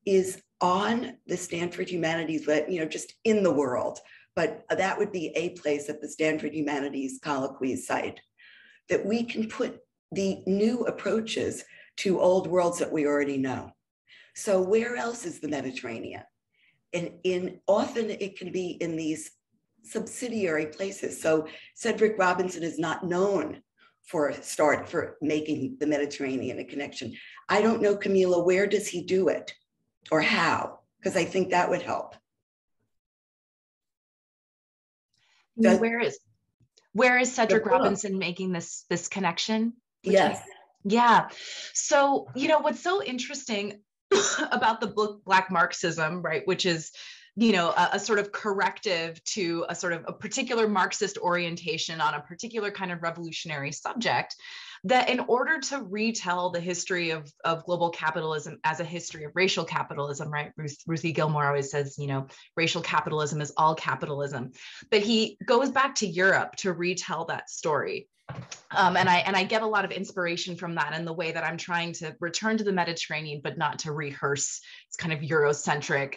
is on the Stanford Humanities, you know, just in the world. But that would be a place at the Stanford Humanities Colloquies site that we can put the new approaches to old worlds that we already know. So where else is the Mediterranean? And in often it can be in these subsidiary places. So Cedric Robinson is not known for a start for making the Mediterranean a connection. I don't know, Camilla, where does he do it or how? Because I think that would help. Does, where is where is Cedric Robinson making this this connection? Yes. yeah. So, you know, what's so interesting [laughs] about the book Black Marxism, right, which is you know a, a, sort of corrective to a sort of a particular marxist orientation on a particular kind of revolutionary subject that in order to retell the history of, of global capitalism as a history of racial capitalism right? Ruth, ruthie gilmore always says you know racial capitalism is all capitalism. But he goes back to europe to retell that story. Um, and I and I get a lot of inspiration from that and the way that I'm trying to return to the Mediterranean, but not to rehearse. It's kind of Eurocentric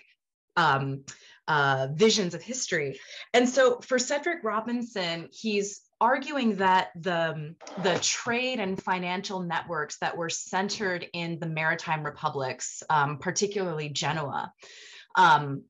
um, uh, visions of history. And so for Cedric Robinson, he's arguing that the, the trade and financial networks that were centered in the maritime republics, um, particularly Genoa, um,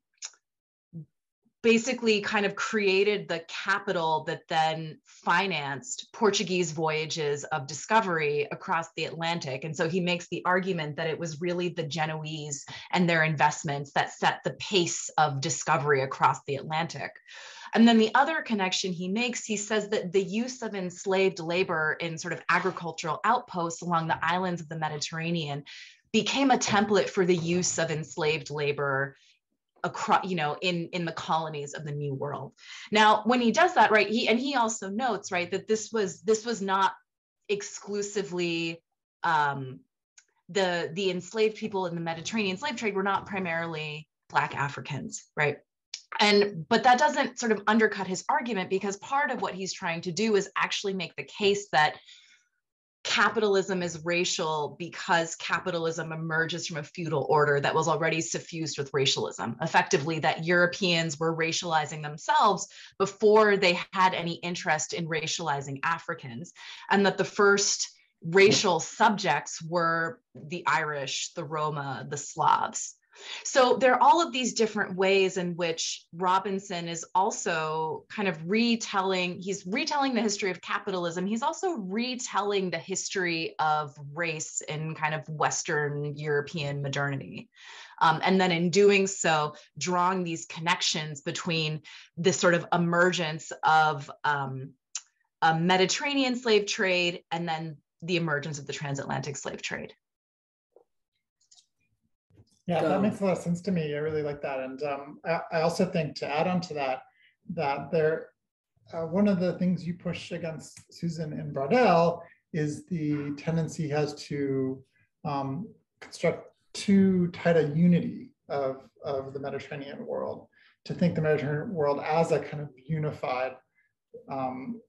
basically kind of created the capital that then financed Portuguese voyages of discovery across the Atlantic. And so he makes the argument that it was really the Genoese and their investments that set the pace of discovery across the Atlantic. And then the other connection he makes, he says that the use of enslaved labor in sort of agricultural outposts along the islands of the Mediterranean became a template for the use of enslaved labor across you know in in the colonies of the new world. Now when he does that right he and he also notes right that this was this was not exclusively um the the enslaved people in the mediterranean slave trade were not primarily black africans right? And but that doesn't sort of undercut his argument because part of what he's trying to do is actually make the case that capitalism is racial because capitalism emerges from a feudal order that was already suffused with racialism. Effectively, that Europeans were racializing themselves before they had any interest in racializing Africans, and that the first racial subjects were the Irish, the Roma, the Slavs. So there are all of these different ways in which Robinson is also kind of retelling, he's retelling the history of capitalism. He's also retelling the history of race in kind of Western European modernity. Um, and then in doing so, drawing these connections between this sort of emergence of um, a Mediterranean slave trade and then the emergence of the transatlantic slave trade. Yeah, that makes a lot of sense to me. I really like that. And um, I, I, also think to add on to that, that there, uh, one of the things you push against Susan and Braudel is the tendency has to um, construct too tight a unity of, of the Mediterranean world, to think the Mediterranean world as a kind of unified um,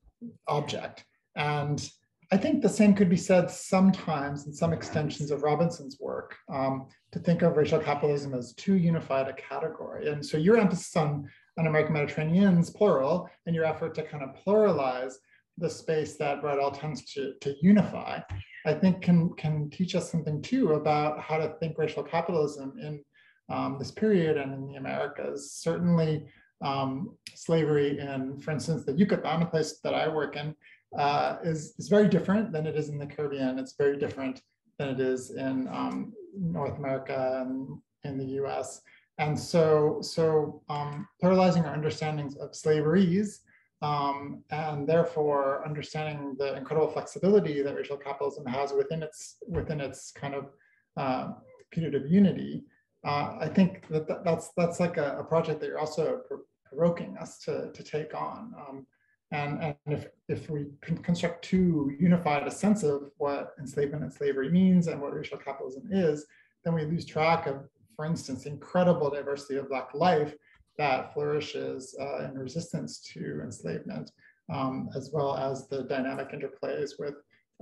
object. And I think the same could be said sometimes in some extensions of Robinson's work um, to think of racial capitalism as too unified a category. And so your emphasis on, on American Mediterraneans, plural, and your effort to kind of pluralize the space that Braudel tends to, to unify, I think can, can teach us something too about how to think racial capitalism in um, this period and in the Americas. Certainly um, slavery in, for instance, the Yucatan, a place that I work in, uh, is, is very different than it is in the Caribbean. It's very different than it is in um, North America and in the US. And so, so um, pluralizing our understandings of slaveries um, and therefore understanding the incredible flexibility that racial capitalism has within its, within its kind of uh, putative unity. Uh, I think that that's, that's like a, a project that you're also provoking us to, to take on. Um, and, and if, if we can construct too unified a sense of what enslavement and slavery means and what racial capitalism is, then we lose track of, for instance, incredible diversity of Black life that flourishes uh, in resistance to enslavement, um, as well as the dynamic interplays with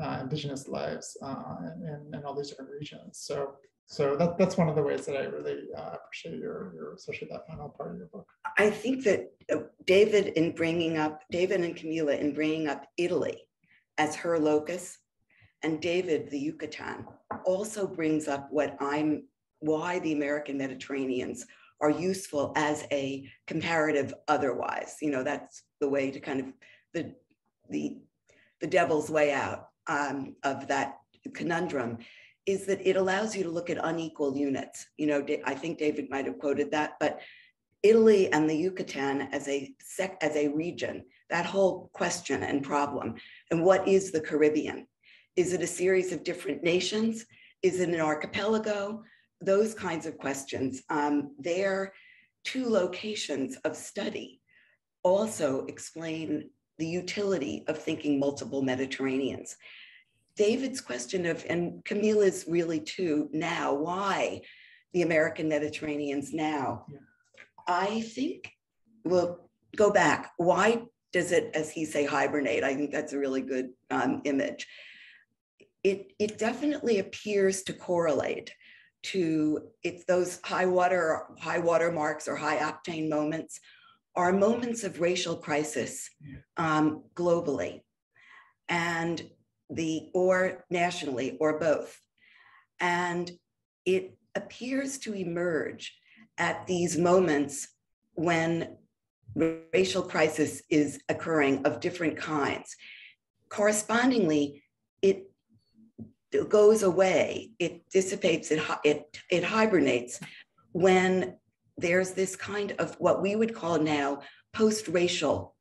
uh, indigenous lives uh, in, in, all these different regions. So so that, that's one of the ways that I really uh, appreciate your, your, especially that final part of your book. I think that uh, David in bringing up, David and Camilla in bringing up Italy as her locus, and David, the Yucatan, also brings up what I'm, why the American Mediterraneans are useful as a comparative otherwise. You know, that's the way to kind of, the, the, the devil's way out um, of that conundrum is that it allows you to look at unequal units. You know, I think David might have quoted that, but Italy and the Yucatan as a sec, as a region, that whole question and problem. And what is the Caribbean? Is it a series of different nations? Is it an archipelago? Those kinds of questions. Um, their two locations of study also explain the utility of thinking multiple Mediterraneans. David's question of, and Camilla's really too now, why the American Mediterraneans now? Yeah. I think we'll go back. Why does it, as he say, hibernate? I think that's a really good um, image. It, it definitely appears to correlate to it's those high water, high water marks or high octane moments are moments of racial crisis um, globally. And the or nationally or both. And it appears to emerge at these moments when racial crisis is occurring of different kinds. Correspondingly, it goes away, it dissipates, it, it, it hibernates when there's this kind of what we would call now post-racial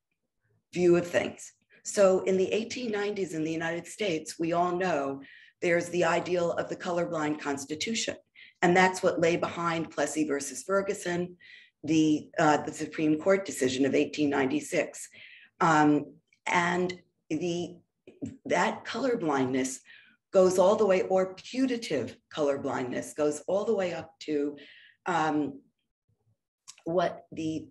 view of things. So in the 1890s in the United States, we all know there's the ideal of the colorblind constitution. And that's what lay behind Plessy versus Ferguson, the, uh, the Supreme Court decision of 1896. Um, and the, that colorblindness goes all the way, or putative colorblindness goes all the way up to um, what the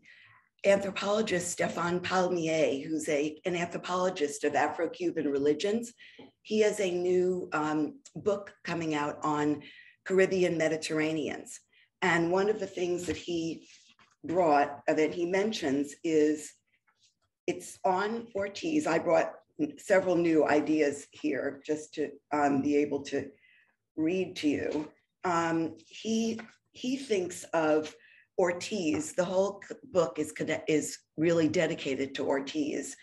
anthropologist Stephan Palmié, who's a, an anthropologist of Afro-Cuban religions. He has a new um, book coming out on Caribbean Mediterraneans. And one of the things that he brought, uh, that he mentions is, it's on Ortiz. I brought several new ideas here just to um, be able to read to you. Um, he, he thinks of Ortiz, the whole book is, is really dedicated to Ortiz,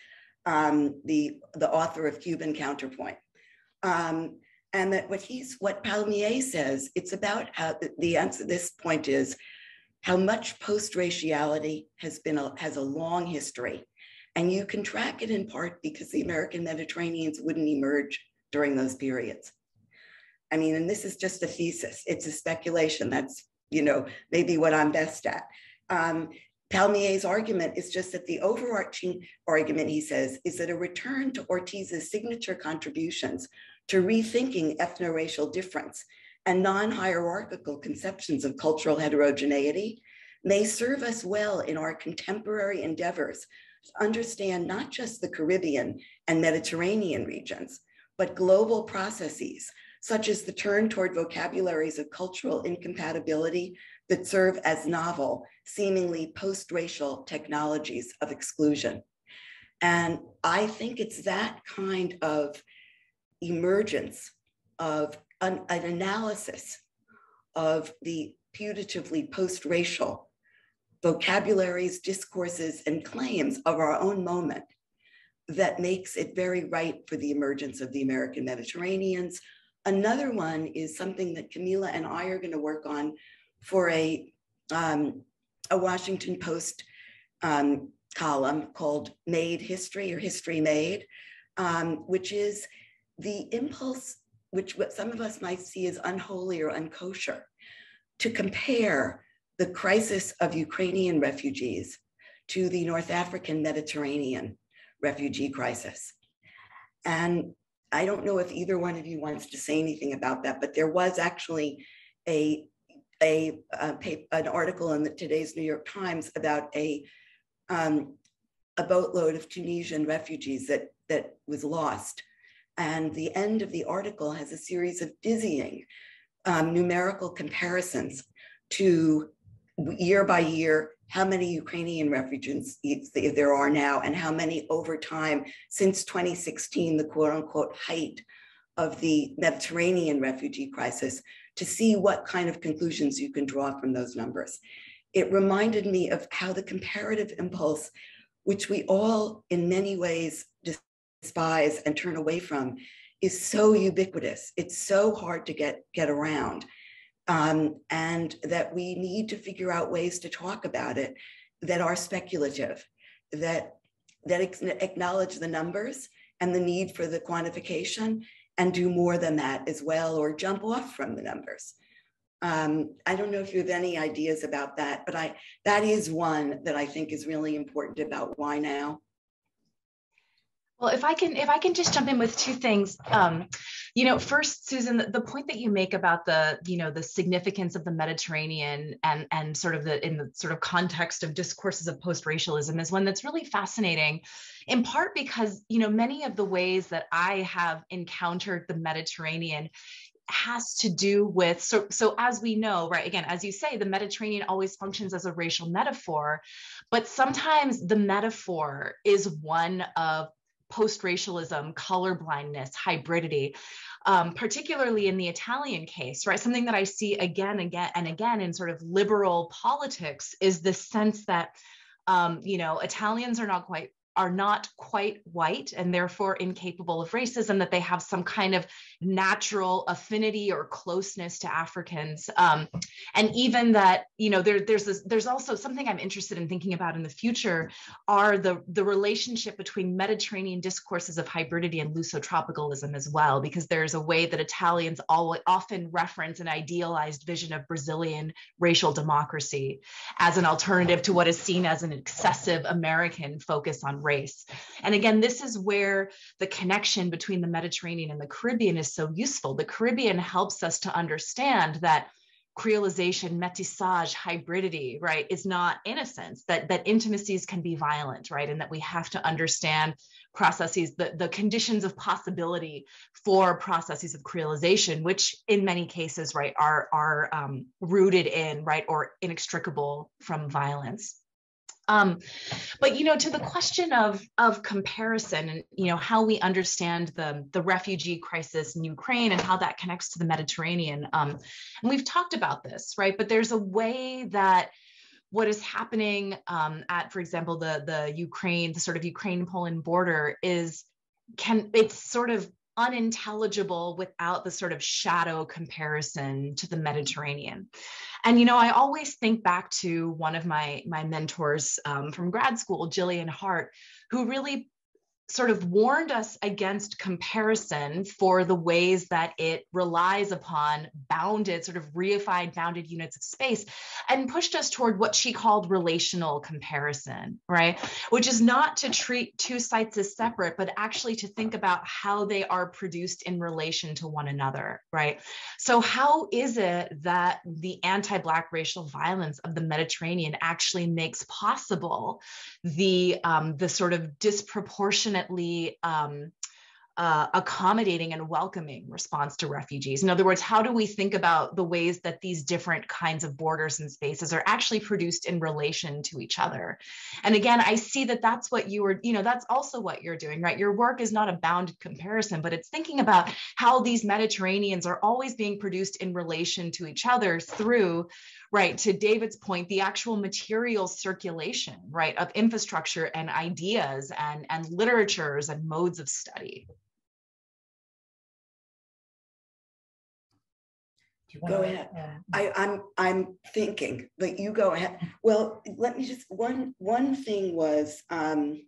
um, the, the author of Cuban Counterpoint. Um, and that what he's, what Palmié says, it's about how the answer, this point is how much post-raciality has been, a, has a long history. And you can track it in part because the American Mediterraneans wouldn't emerge during those periods. I mean, and this is just a thesis, it's a speculation that's you know, maybe what I'm best at. Um, Palmié's argument is just that the overarching argument, he says, is that a return to Ortiz's signature contributions to rethinking ethno-racial difference and non-hierarchical conceptions of cultural heterogeneity may serve us well in our contemporary endeavors to understand not just the Caribbean and Mediterranean regions, but global processes, such as the turn toward vocabularies of cultural incompatibility that serve as novel, seemingly post-racial technologies of exclusion. And I think it's that kind of emergence of an, an analysis of the putatively post-racial vocabularies, discourses, and claims of our own moment that makes it very ripe for the emergence of the American Mediterraneans. Another one is something that Camilla and I are going to work on for a, um, a Washington Post um, column called Made History or History Made, um, which is the impulse, which what some of us might see as unholy or unkosher, to compare the crisis of Ukrainian refugees to the North African Mediterranean refugee crisis. And I don't know if either one of you wants to say anything about that, but there was actually a, a, a an article in the, today's New York Times about a, um, a boatload of Tunisian refugees that, that was lost. And the end of the article has a series of dizzying um, numerical comparisons to year by year how many Ukrainian refugees there are now and how many over time since 2016, the quote unquote height of the Mediterranean refugee crisis, to see what kind of conclusions you can draw from those numbers. It reminded me of how the comparative impulse, which we all in many ways despise and turn away from, is so ubiquitous. It's so hard to get, get around um, and that we need to figure out ways to talk about it that are speculative, that that acknowledge the numbers and the need for the quantification and do more than that as well, or jump off from the numbers. Um, I don't know if you have any ideas about that, but I that is one that I think is really important about why now. Well, if I can, if I can just jump in with two things, um, you know, first, Susan, the, the, point that you make about the, you know, the significance of the Mediterranean and and sort of the in the sort of context of discourses of post-racialism is one that's really fascinating, in part because you know many of the ways that I have encountered the Mediterranean has to do with so so as we know right again as you say the mediterranean always functions as a racial metaphor but sometimes the metaphor is one of post-racialism, colorblindness, hybridity, um, particularly in the Italian case, right? Something that I see again, and again, and again in sort of liberal politics is the sense that, um, you know, Italians are not quite are not quite white and therefore incapable of racism, that they have some kind of natural affinity or closeness to Africans. Um, and even that, you know, there, there's this, there's also something I'm interested in thinking about in the future are the, the relationship between Mediterranean discourses of hybridity and lusotropicalism as well, because there's a way that Italians all, often reference an idealized vision of Brazilian racial democracy as an alternative to what is seen as an excessive American focus on race. And again, this is where the connection between the Mediterranean and the Caribbean is so useful. The Caribbean helps us to understand that creolization, métissage, hybridity, right, is not innocence, that, that intimacies can be violent, right, and that we have to understand processes, the, the conditions of possibility for processes of creolization, which in many cases, right, are, are um, rooted in, right, or inextricable from violence. Um, but you know, to the question of of comparison and you know how we understand the the refugee crisis in Ukraine and how that connects to the Mediterranean, um, and we've talked about this, right? But there's a way that what is happening um, at, for example, the the Ukraine, the sort of Ukraine-Poland border is can it's sort of unintelligible without the sort of shadow comparison to the Mediterranean. And you know, I always think back to one of my my mentors um, from grad school, Gillian Hart, who really sort of warned us against comparison for the ways that it relies upon bounded, sort of reified bounded units of space, and pushed us toward what she called relational comparison, right? Which is not to treat two sites as separate, but actually to think about how they are produced in relation to one another, right? So, how is it that the anti Black racial violence of the Mediterranean actually makes possible the, um, the sort of disproportionate definitely um, uh, accommodating and welcoming response to refugees. In other words, how do we think about the ways that these different kinds of borders and spaces are actually produced in relation to each other? And again, I see that that's what you were, you know, that's also what you're doing, right? Your work is not a bounded comparison, but it's thinking about how these Mediterraneans are always being produced in relation to each other through right to david's point the actual material circulation right of infrastructure and ideas and and literatures and modes of study go ahead. Um, I, I'm I'm thinking, but you go ahead. Well, let me just one one thing was um,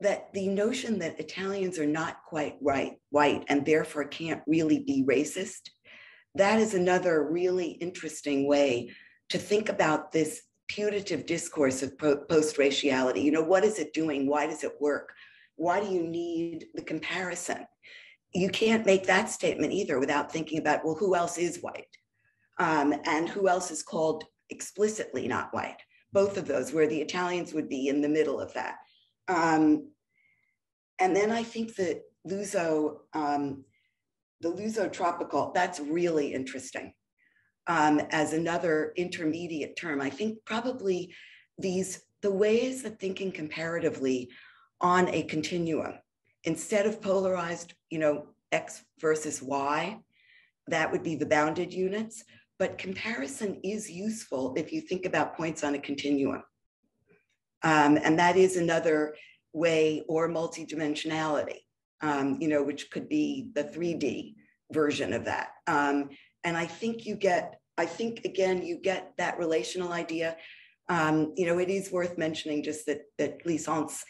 that the notion that Italians are not quite right white and therefore can't really be racist. That is another really interesting way to think about this putative discourse of post raciality. You know, what is it doing? Why does it work? Why do you need the comparison? You can't make that statement either without thinking about, well, who else is white? Um, and who else is called explicitly not white? Both of those, where the Italians would be in the middle of that. Um, and then I think that Luso, um, the Lusotropical, that's really interesting um, as another intermediate term. I think probably these, the ways of thinking comparatively on a continuum instead of polarized, you know, X versus Y, that would be the bounded units. But comparison is useful if you think about points on a continuum. Um, and that is another way or multidimensionality, um, you know, which could be the 3D version of that. Um, and I think you get, I think again, you get that relational idea. Um, you know, it is worth mentioning just that that Glissant's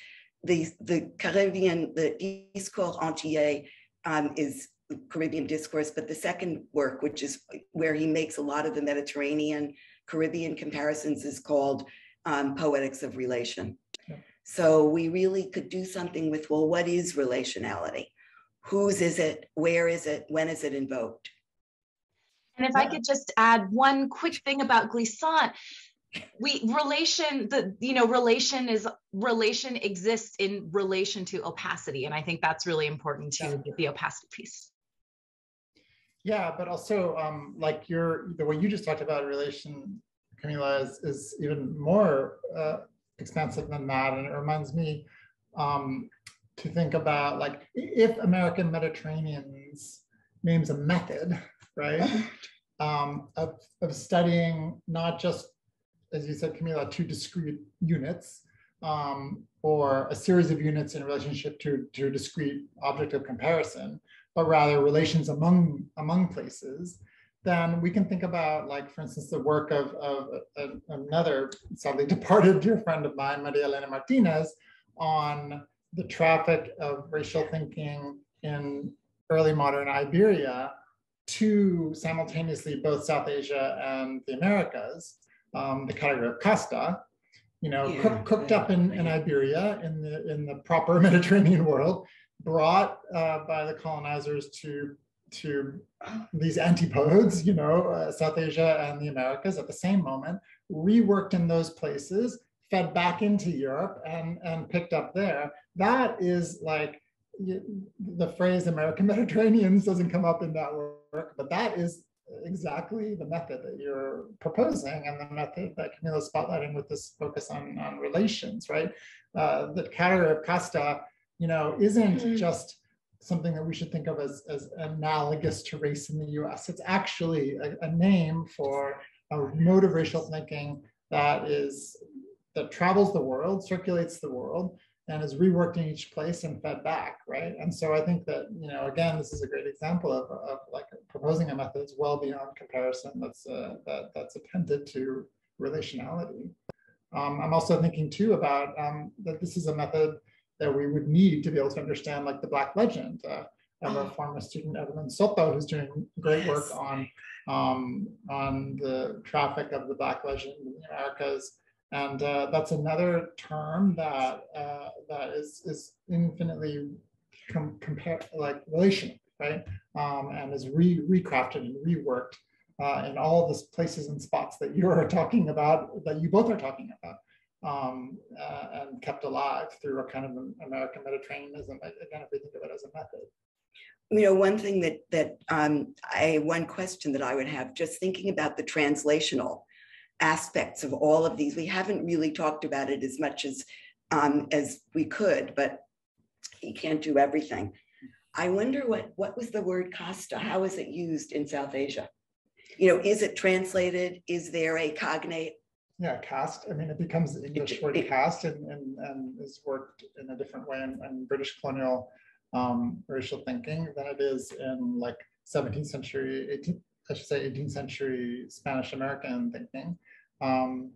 the, the Caribbean, the Discours Antillais um, is Caribbean discourse, but the second work, which is where he makes a lot of the Mediterranean Caribbean comparisons, is called um, Poetics of Relation. Yeah. So we really could do something with, well, what is relationality? Whose is it? Where is it? When is it invoked? And if yeah. I could just add one quick thing about Glissant, we relation the you know relation is relation exists in relation to opacity and i think that's really important to yeah. the opacity piece yeah but also um like your the way you just talked about relation camilla is, is even more uh, expansive than that and it reminds me um to think about like if american mediterraneans names a method right [laughs] um, of, of studying not just as you said, Camilla, two discrete units um, or a series of units in relationship to, to discrete object of comparison, but rather relations among, among places, then we can think about, like, for instance, the work of, of, of another sadly departed dear friend of mine, Maria Elena Martinez, on the traffic of racial thinking in early modern Iberia to simultaneously both South Asia and the Americas um, the category of casta, you know, yeah, cook, cooked yeah, up in, in Iberia in the in the proper [laughs] Mediterranean world, brought uh, by the colonizers to to these antipodes, you know, uh, South Asia and the Americas at the same moment, reworked in those places, fed back into Europe and and picked up there. That is like the phrase American [laughs] Mediterraneans doesn't come up in that work, but that is exactly the method that you're proposing and the method that Camilla's spotlighting with this focus on, on relations, right? Uh, the category of casta, you know, isn't mm-hmm. just something that we should think of as, as analogous to race in the US. It's actually a, a name for a mode of racial thinking that is that travels the world, circulates the world, and is reworked in each place and fed back, right? And so I think that, you know, again, this is a great example of, of like proposing a method that's well beyond comparison that's, uh, that, that's appended to relationality. Um, I'm also thinking too about um, that this is a method that we would need to be able to understand like the Black legend. Uh, I have a former student, Evelyn Soto, who's doing great work on um, on the traffic of the Black legend in the Americas. And uh, that's another term that uh, that is is infinitely com- like relational, right? Um, and is re recrafted and reworked uh, in all the places and spots that you are [laughs] talking about, that you both are talking about, um, uh, and kept alive through a kind of American Mediterraneanism. Again, if we think of it as a method. You know, one thing that that um, I one question that I would have, just thinking about the translational aspects of all of these. We haven't really talked about it as much as um, as we could, but he can't do everything. I wonder what what was the word casta? How is it used in South Asia? You know, is it translated? Is there a cognate? Yeah, caste. I mean, it becomes the English word caste and, and, and is worked in a different way in, in British colonial um, racial thinking than it is in like 17th century, 18th, I should say 18th century Spanish American thinking. Um,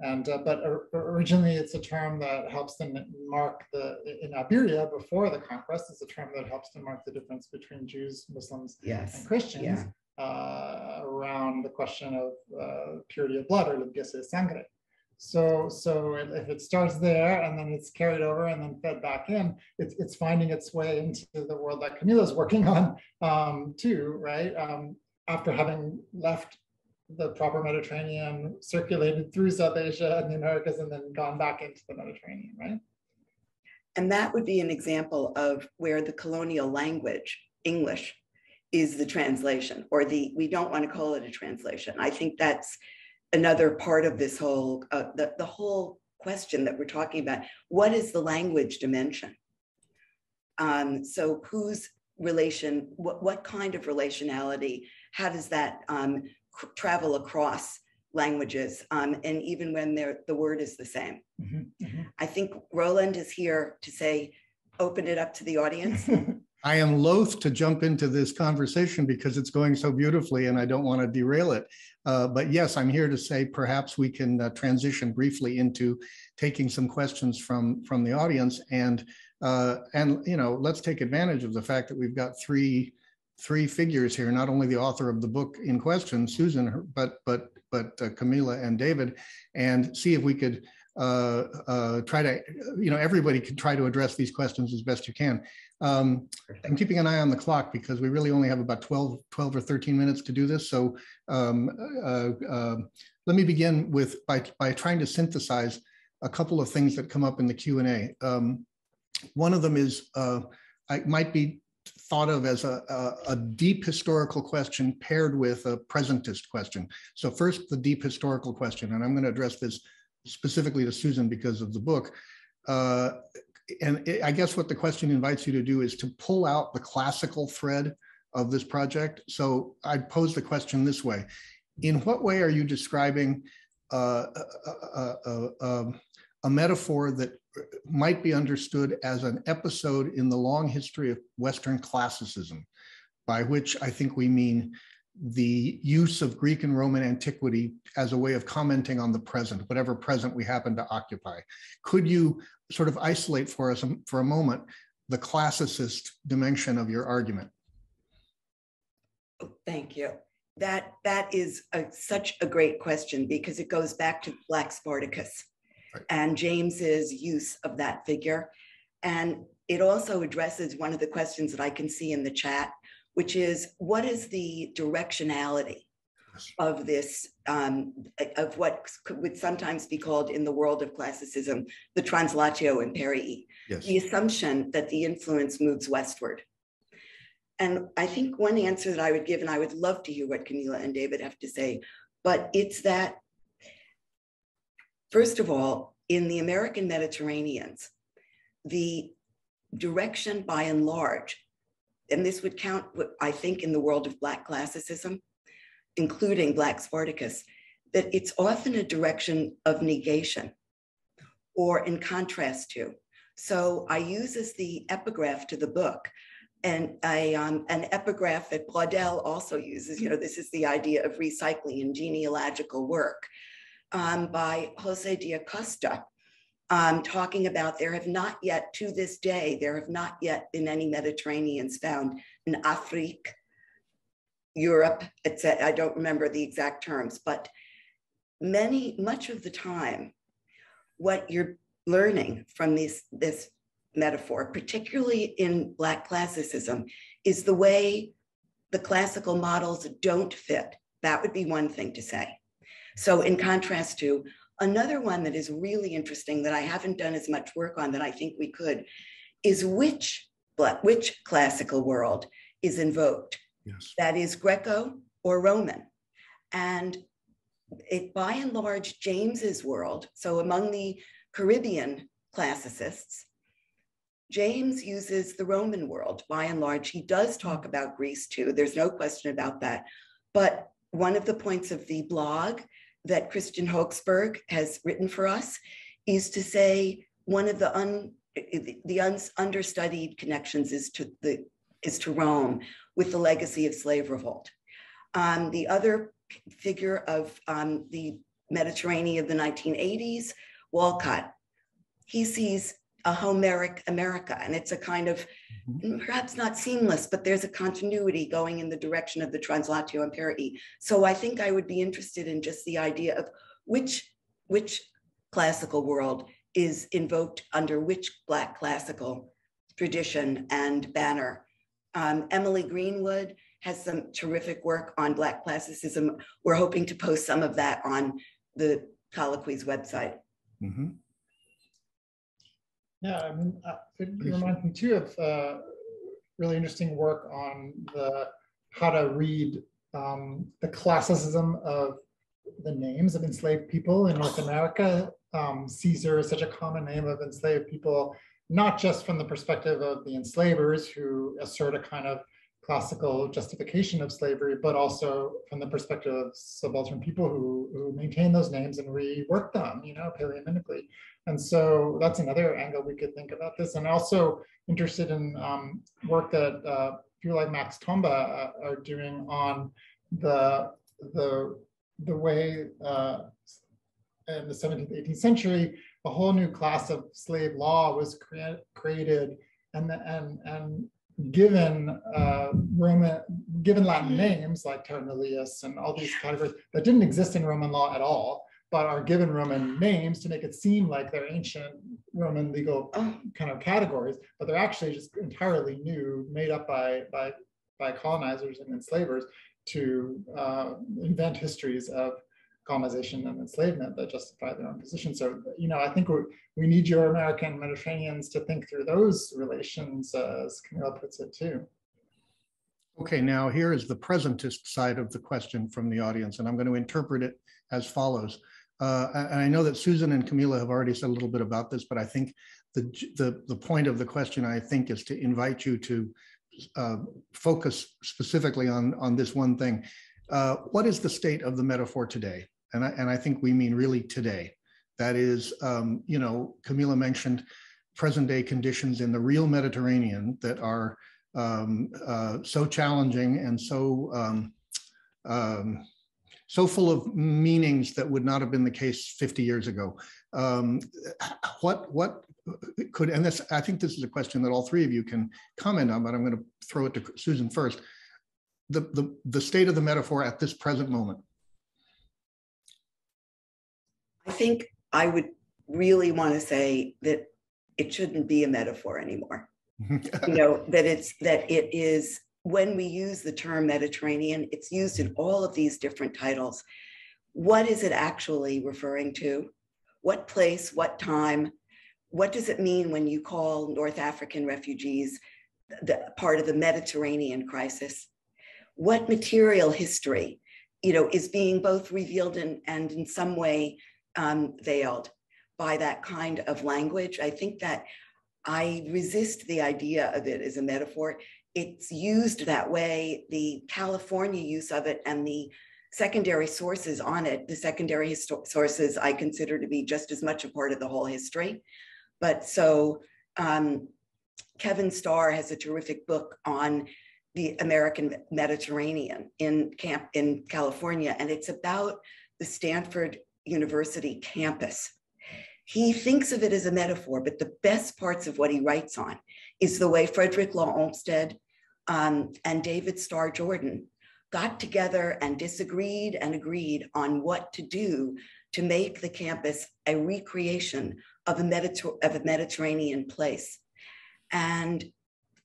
and uh, but originally, it's a term that helps them mark the in Iberia before the conquest. It's a term that helps to mark the difference between Jews, Muslims, yes. and Christians yeah. uh, around the question of uh, purity of blood or limpieza de sangre. So, so if it starts there and then it's carried over and then fed back in, it's, it's finding its way into the world that Camilla's working on um, too, right? Um, after having left the proper Mediterranean, circulated through South Asia and the Americas, and then gone back into the Mediterranean, right? And that would be an example of where the colonial language, English, is the translation, or the, we don't want to call it a translation. I think that's another part of this whole, uh, the, the whole question that we're talking about. What is the language dimension? Um, so whose relation, what, what kind of relationality, how does that um, travel across languages, um, and even when the word is the same. Mm-hmm, mm-hmm. I think Roland is here to say, open it up to the audience. [laughs] I am loath to jump into this conversation because it's going so beautifully and I don't want to derail it. Uh, but yes, I'm here to say perhaps we can uh, transition briefly into taking some questions from from the audience and uh, and you know let's take advantage of the fact that we've got three three figures here, not only the author of the book in question, Susan, but but but uh, Camilla and David, and see if we could uh, uh, try to, you know, everybody can try to address these questions as best you can. Um, I'm keeping an eye on the clock because we really only have about 12, 12 or 13 minutes to do this. So um, uh, uh, let me begin with by, by trying to synthesize a couple of things that come up in the Q&A. Um, one of them is, uh, I might be thought of as a, a, a, deep historical question paired with a presentist question. So first, the deep historical question, and I'm going to address this specifically to Susan because of the book. Uh, and it, I guess what the question invites you to do is to pull out the classical thread of this project. So I pose the question this way. In what way are you describing uh, a, a, a metaphor that might be understood as an episode in the long history of Western classicism, by which I think we mean the use of Greek and Roman antiquity as a way of commenting on the present, whatever present we happen to occupy. Could you sort of isolate for us um, for a moment the classicist dimension of your argument? Oh, thank you. That that is a, such a great question because it goes back to Black Spartacus right. and James's use of that figure. And it also addresses one of the questions that I can see in the chat, which is what is the directionality of this, um, of what would sometimes be called in the world of classicism, the translatio imperii, yes. the assumption that the influence moves westward. And I think one answer that I would give, and I would love to hear what Camilla and David have to say, but it's that First of all, in the American Mediterraneans, the direction by and large, and this would count, I think, in the world of Black classicism, including Black Spartacus, that it's often a direction of negation or in contrast to. So I use as the epigraph to the book and I, um, an epigraph that Braudel also uses. You know, this is the idea of recycling in genealogical work um, by Jose de Acosta, um, talking about there have not yet, to this day, there have not yet been any Mediterraneans found in Afrique, Europe, etc. I don't remember the exact terms, but many, much of the time, what you're learning from this, this metaphor, particularly in Black classicism, is the way the classical models don't fit. That would be one thing to say. So, in contrast to another one that is really interesting that I haven't done as much work on that I think we could is which, which classical world is invoked. Yes. That is Greco or Roman. And it, by and large, James's world, so among the Caribbean classicists, James uses the Roman world by and large. He does talk about Greece too. There's no question about that. But one of the points of the blog that Christian Høgsbjerg has written for us is to say one of the un, the un, understudied connections is to the is to Rome with the legacy of slave revolt. Um, the other figure of um, the Mediterranean of the 1980s, Walcott, he sees a Homeric America, and it's a kind of. Perhaps not seamless, but there's a continuity going in the direction of the Translatio Imperii. So I think I would be interested in just the idea of which which classical world is invoked under which Black classical tradition and banner. Um, Emily Greenwood has some terrific work on Black classicism. We're hoping to post some of that on the Colloquies website. Mm-hmm. Yeah, I mean, uh, it reminds me too of uh, really interesting work on the how to read um, the classicism of the names of enslaved people in North America. Um, Caesar is such a common name of enslaved people, not just from the perspective of the enslavers who assert a kind of classical justification of slavery, but also from the perspective of subaltern people who, who maintain those names and rework them, you know, paleonymically. And so that's another angle we could think about this. And also interested in um, work that uh, people like Max Tomba uh, are doing on the, the, the way uh, in the 17th, 18th century, a whole new class of slave law was crea created and, and, and given uh, Roman, given Latin names like terra and all these categories that didn't exist in Roman law at all but are given Roman [sighs] names to make it seem like they're ancient Roman legal oh. kind of categories, but they're actually just entirely new, made up by by by colonizers and enslavers to uh, invent histories of colonization and enslavement that justify their own position. So, you know, I think we we need your American Mediterraneans to think through those relations, uh, as Camilla puts it too. Okay, now here is the presentist side of the question from the audience, and I'm going to interpret it as follows. Uh, and I know that Susan and Camilla have already said a little bit about this, but I think the, the, the point of the question, I think, is to invite you to uh, focus specifically on, on this one thing. Uh, what is the state of the metaphor today? And I, and I think we mean really today. That is, um, you know, Camilla mentioned present day conditions in the real Mediterranean that are um, uh, so challenging and so um, um so full of meanings that would not have been the case 50 years ago. Um, what what could and this I think this is a question that all three of you can comment on, but I'm going to throw it to Susan first. The the the state of the metaphor at this present moment. I think I would really want to say that it shouldn't be a metaphor anymore. [laughs] you know that it's that it is when we use the term Mediterranean, it's used in all of these different titles. What is it actually referring to? What place, what time? What does it mean when you call North African refugees the part of the Mediterranean crisis? What material history, you know, is being both revealed and, and in some way um, veiled by that kind of language? I think that I resist the idea of it as a metaphor it's used that way, the California use of it and the secondary sources on it, the secondary sources I consider to be just as much a part of the whole history. But so um, Kevin Starr has a terrific book on the American Mediterranean in camp in California, and it's about the Stanford University campus. he thinks of it as a metaphor, but the best parts of what he writes on is the way Frederick Law Olmsted um, and David Starr Jordan got together and disagreed and agreed on what to do to make the campus a recreation of a, Mediter- of a Mediterranean place. And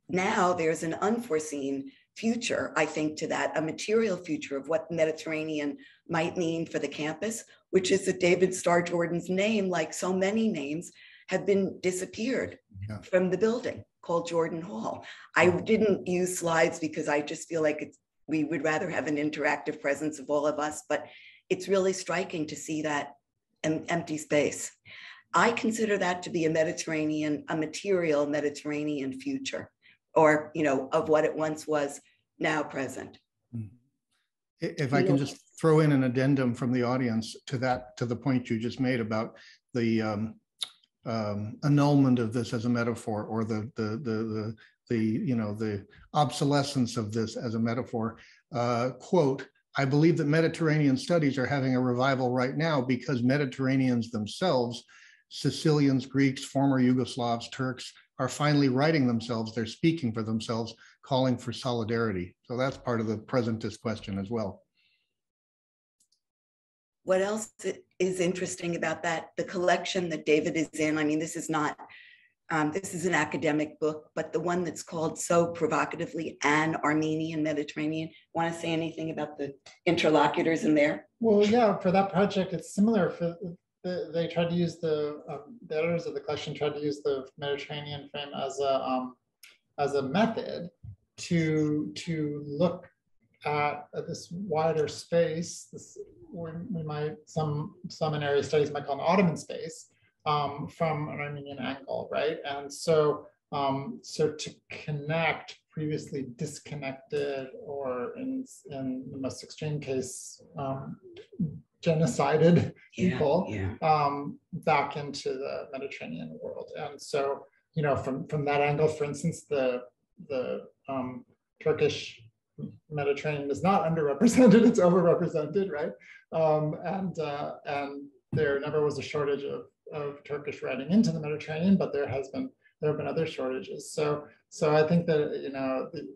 now there's an unforeseen future, I think, to that, a material future of what the Mediterranean might mean for the campus, which is that David Starr Jordan's name, like so many names, have been disappeared yeah. from the building called Jordan Hall. I didn't use slides because I just feel like it's, we would rather have an interactive presence of all of us, but it's really striking to see that em empty space. I consider that to be a Mediterranean, a material Mediterranean future, or you know, of what it once was, now present. Hmm. If I can just throw in an addendum from the audience to that, to the point you just made about the um, um, annulment of this as a metaphor, or the the the the, the you know the obsolescence of this as a metaphor. Uh, quote: I believe that Mediterranean studies are having a revival right now because Mediterraneans themselves, Sicilians, Greeks, former Yugoslavs, Turks, are finally writing themselves. They're speaking for themselves, calling for solidarity. So that's part of the presentist question as well. What else is interesting about that? The collection that David is in, I mean, this is not um, this is an academic book, but the one that's called so provocatively An Armenian Mediterranean. Want to say anything about the interlocutors in there? Well, yeah, for that project, it's similar. For the, they tried to use the um, the editors of the collection tried to use the Mediterranean frame as a um, as a method to to look at, at this wider space. This we, we might some some in area studies might call an Ottoman space um, from an Armenian angle, right? And so, um, so to connect previously disconnected or in, in the most extreme case, um, genocided yeah, people yeah. Um, back into the Mediterranean world. And so, you know, from, from that angle, for instance, the, the um, Turkish Mediterranean is not underrepresented, [laughs] it's overrepresented, right? Um, and, uh, and there never was a shortage of of Turkish writing into the Mediterranean, but there has been there have been other shortages. So so I think that you know the,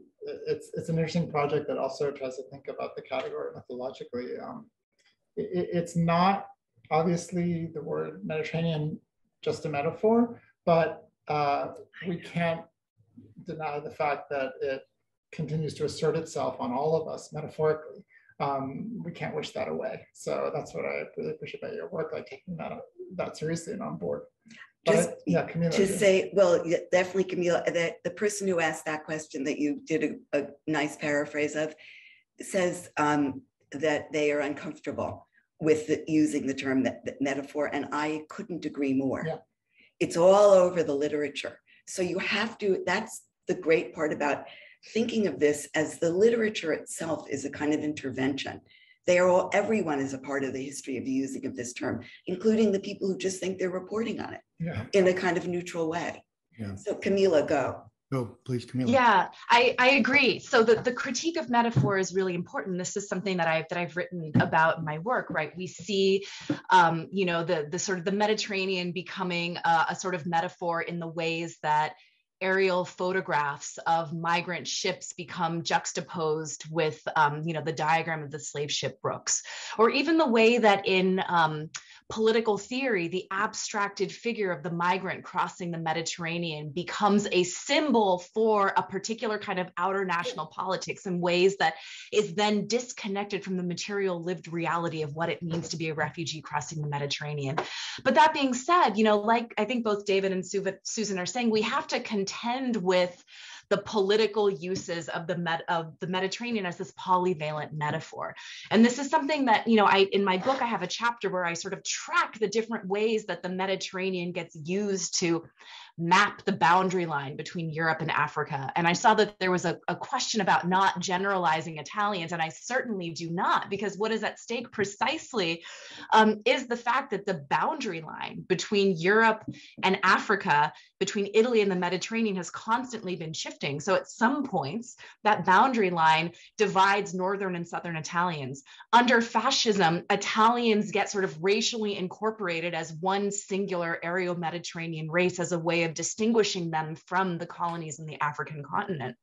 it's it's an interesting project that also tries to think about the category methodologically. Um, it, it's not obviously the word Mediterranean just a metaphor, but uh, we can't deny the fact that it continues to assert itself on all of us metaphorically. Um, we can't wish that away. So that's what I really appreciate about your work, like taking that that seriously and on board. Just but, yeah, Camilla. To say, well, definitely, Camilla. The, the person who asked that question that you did a, a nice paraphrase of says um, that they are uncomfortable with the, using the term that, that metaphor, and I couldn't agree more. Yeah. It's all over the literature. So you have to. That's the great part about thinking of this as the literature itself is a kind of intervention they are all, everyone is a part of the history of the using of this term, including the people who just think they're reporting on it yeah. in a kind of neutral way. Yeah. So Camilla, go. Go, please, Camilla. Yeah, I, I agree. So the, the critique of metaphor is really important. This is something that I've that I've written about in my work, right? We see, um, you know, the the sort of the Mediterranean becoming a, a sort of metaphor in the ways that aerial photographs of migrant ships become juxtaposed with, um, you know, the diagram of the slave ship Brooks, or even the way that in um, political theory, the abstracted figure of the migrant crossing the Mediterranean becomes a symbol for a particular kind of outer national politics in ways that is then disconnected from the material lived reality of what it means to be a refugee crossing the Mediterranean. But that being said, you know, like I think both David and Susan are saying, we have to contend with the political uses of the Med- of the Mediterranean as this polyvalent metaphor. And this is something that, you know, I in my book I have a chapter where I sort of track the different ways that the Mediterranean gets used to map the boundary line between Europe and Africa. And I saw that there was a, a, question about not generalizing Italians, and I certainly do not, because what is at stake precisely um, is the fact that the boundary line between Europe and Africa, between Italy and the Mediterranean, has constantly been shifting. So at some points, that boundary line divides northern and southern Italians. Under fascism, Italians get sort of racially incorporated as one singular Aryo Mediterranean race as a way of of distinguishing them from the colonies in the African continent.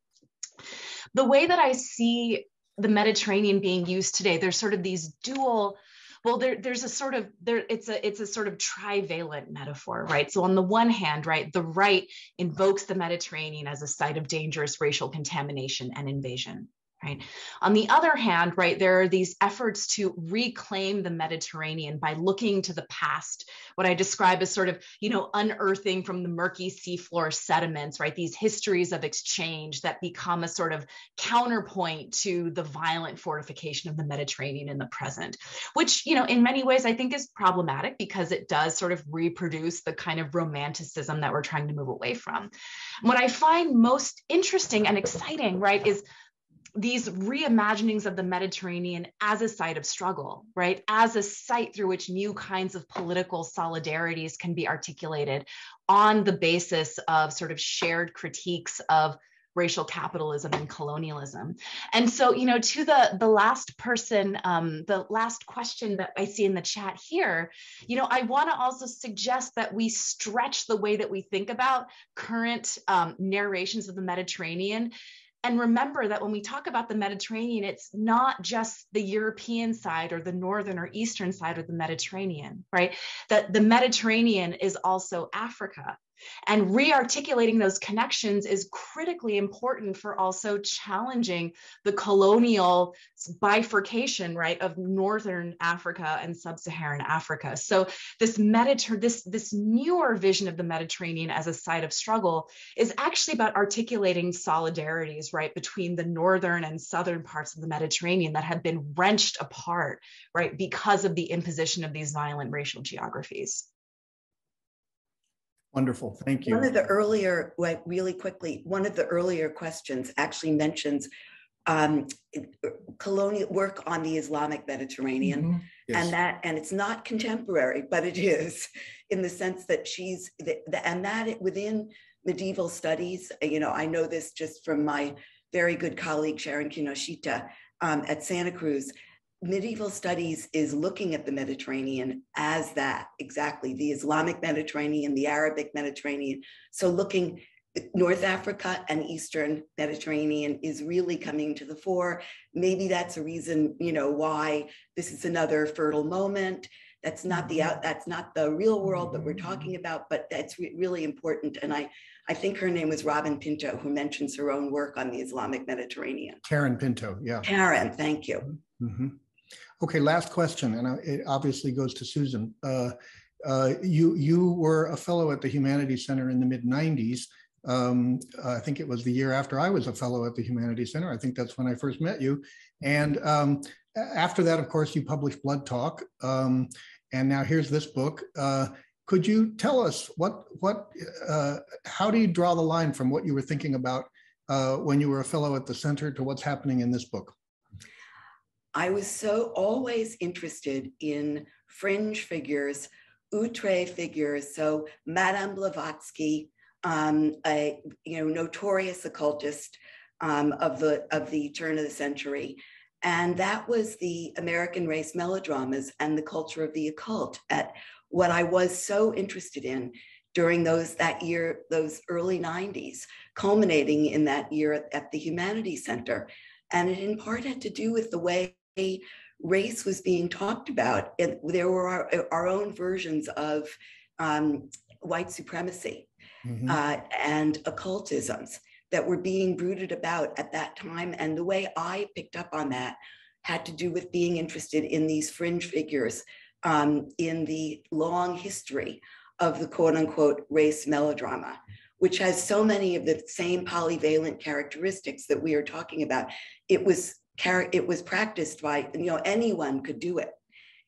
The way that I see the Mediterranean being used today, there's sort of these dual well there, there's a sort of there it's a it's a sort of trivalent metaphor right so on the one hand right the right invokes the mediterranean as a site of dangerous racial contamination and invasion right? On the other hand right there are these efforts to reclaim the mediterranean by looking to the past what i describe as sort of you know unearthing from the murky seafloor sediments right? These histories of exchange that become a sort of counterpoint to the violent fortification of the mediterranean in the present which you know in many ways i think is problematic because it does sort of reproduce the kind of romanticism that we're trying to move away from. What i find most interesting and exciting right is these reimaginings of the Mediterranean as a site of struggle, right? As a site through which new kinds of political solidarities can be articulated on the basis of sort of shared critiques of racial capitalism and colonialism. And so, you know, to the the last person, um, the last question that I see in the chat here, you know, I want to also suggest that we stretch the way that we think about current um, narrations of the Mediterranean and remember that when we talk about the Mediterranean, it's not just the European side or the northern or eastern side of the Mediterranean, right? That the Mediterranean is also Africa. And rearticulating those connections is critically important for also challenging the colonial bifurcation, right, of Northern Africa and Sub-Saharan Africa. So this Mediter- this, this newer vision of the Mediterranean as a site of struggle is actually about articulating solidarities, right, between the northern and southern parts of the Mediterranean that have been wrenched apart, right, because of the imposition of these violent racial geographies. Wonderful, thank you. One of the earlier, like really quickly, one of the earlier questions actually mentions um, colonial work on the Islamic Mediterranean. Mm -hmm. yes. And that, and it's not contemporary, but it is in the sense that she's, the, the, and that within medieval studies, you know, I know this just from my very good colleague, Sharon Kinoshita um, at Santa Cruz, medieval studies is looking at the Mediterranean as that exactly the Islamic Mediterranean, the Arabic Mediterranean. So looking North Africa and Eastern Mediterranean is really coming to the fore. Maybe that's a reason, you know, why this is another fertile moment. That's not the out. That's not the real world that we're talking about, but that's re really important. And I, I think her name was Robin Pinto, who mentions her own work on the Islamic Mediterranean. Karen Pinto, yeah. Karen, thank you. Mm -hmm. Okay, last question, and it obviously goes to Susan. Uh, uh, you you were a fellow at the Humanities Center in the mid '90s. Um, I think it was the year after I was a fellow at the Humanities Center. I think that's when I first met you. And um, after that, of course, you published Blood Talk, um, and now here's this book. Uh, could you tell us what what uh, how do you draw the line from what you were thinking about uh, when you were a fellow at the center to what's happening in this book? I was so always interested in fringe figures, outre figures. So Madame Blavatsky, um, a you know notorious occultist um, of the of the turn of the century, and that was the American race melodramas and the culture of the occult. At what I was so interested in during those that year, those early '90s, culminating in that year at, at the Humanities Center, and it in part had to do with the way race was being talked about. And there were our, our own versions of um, white supremacy mm-hmm. uh, and occultisms that were being brooded about at that time. And the way I picked up on that had to do with being interested in these fringe figures um, in the long history of the quote unquote race melodrama, which has so many of the same polyvalent characteristics that we are talking about. It was it was practiced by, you know, anyone could do it.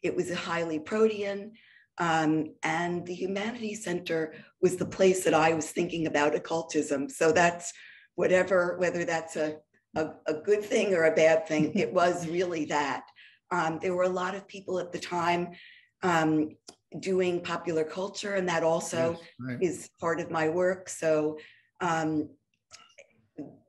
It was a highly protean. Um, and the Humanities Center was the place that I was thinking about occultism. So that's whatever, whether that's a, a, a good thing or a bad thing, [laughs] it was really that. Um, there were a lot of people at the time um, doing popular culture, and that also Yes, right. is part of my work. So um,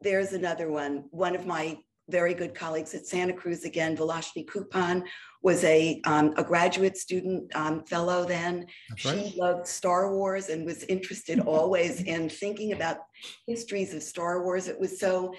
there's another one. One of my very good colleagues at Santa Cruz, again, Vilashini Cooppan, was a, um, a graduate student um, fellow then. That's right. She loved Star Wars and was interested [laughs] always in thinking about histories of Star Wars. It was so,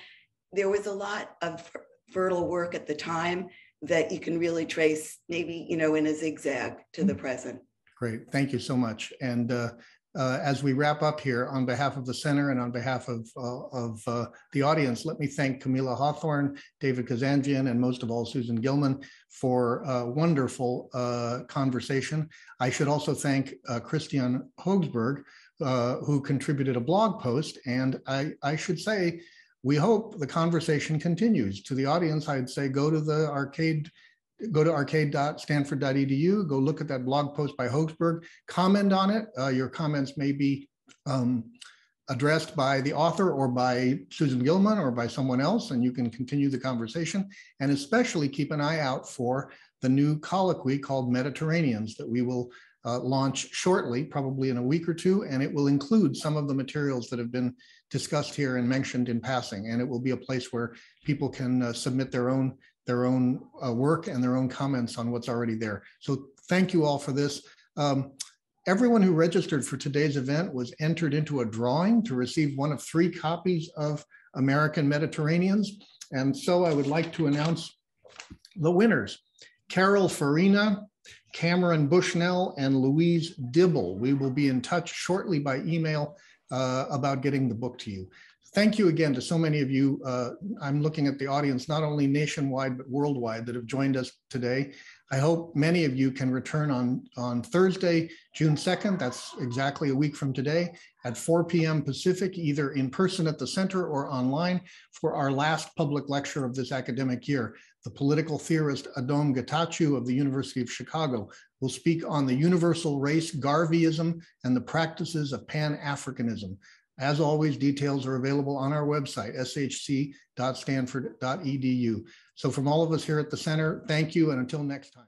there was a lot of fertile work at the time that you can really trace maybe, you know, in a zigzag to the present. Great, thank you so much. And uh, uh, as we wrap up here, on behalf of the center and on behalf of, uh, of uh, the audience, let me thank Camilla Hawthorne, David Kazanjian, and most of all Susan Gillman for a wonderful uh, conversation. I should also thank uh, Christian Høgsbjerg, uh, who contributed a blog post. And I, I should say, we hope the conversation continues. To the audience, I'd say go to the arcade go to arcade.stanford.edu, go look at that blog post by Høgsbjerg, comment on it. Uh, your comments may be um, addressed by the author or by Susan Gillman or by someone else, and you can continue the conversation. And especially keep an eye out for the new colloquy called Mediterraneans that we will uh, launch shortly, probably in a week or two, and it will include some of the materials that have been discussed here and mentioned in passing. And it will be a place where people can uh, submit their own their own uh, work and their own comments on what's already there. So thank you all for this. Um, everyone who registered for today's event was entered into a drawing to receive one of three copies of American Mediterraneans. And so I would like to announce the winners. Carol Farina, Cameron Bushnell, and Louise Dibble. We will be in touch shortly by email uh, about getting the book to you thank you again to so many of you. Uh, I'm looking at the audience, not only nationwide, but worldwide that have joined us today. I hope many of you can return on, on Thursday, June 2nd. That's exactly a week from today at 4 p.m. Pacific, either in person at the center or online for our last public lecture of this academic year. The political theorist Adom Getachew of the University of Chicago will speak on the universal race Garveyism and the practices of Pan-Africanism. As always, details are available on our website, shc.stanford.edu. So from all of us here at the center, thank you, and until next time.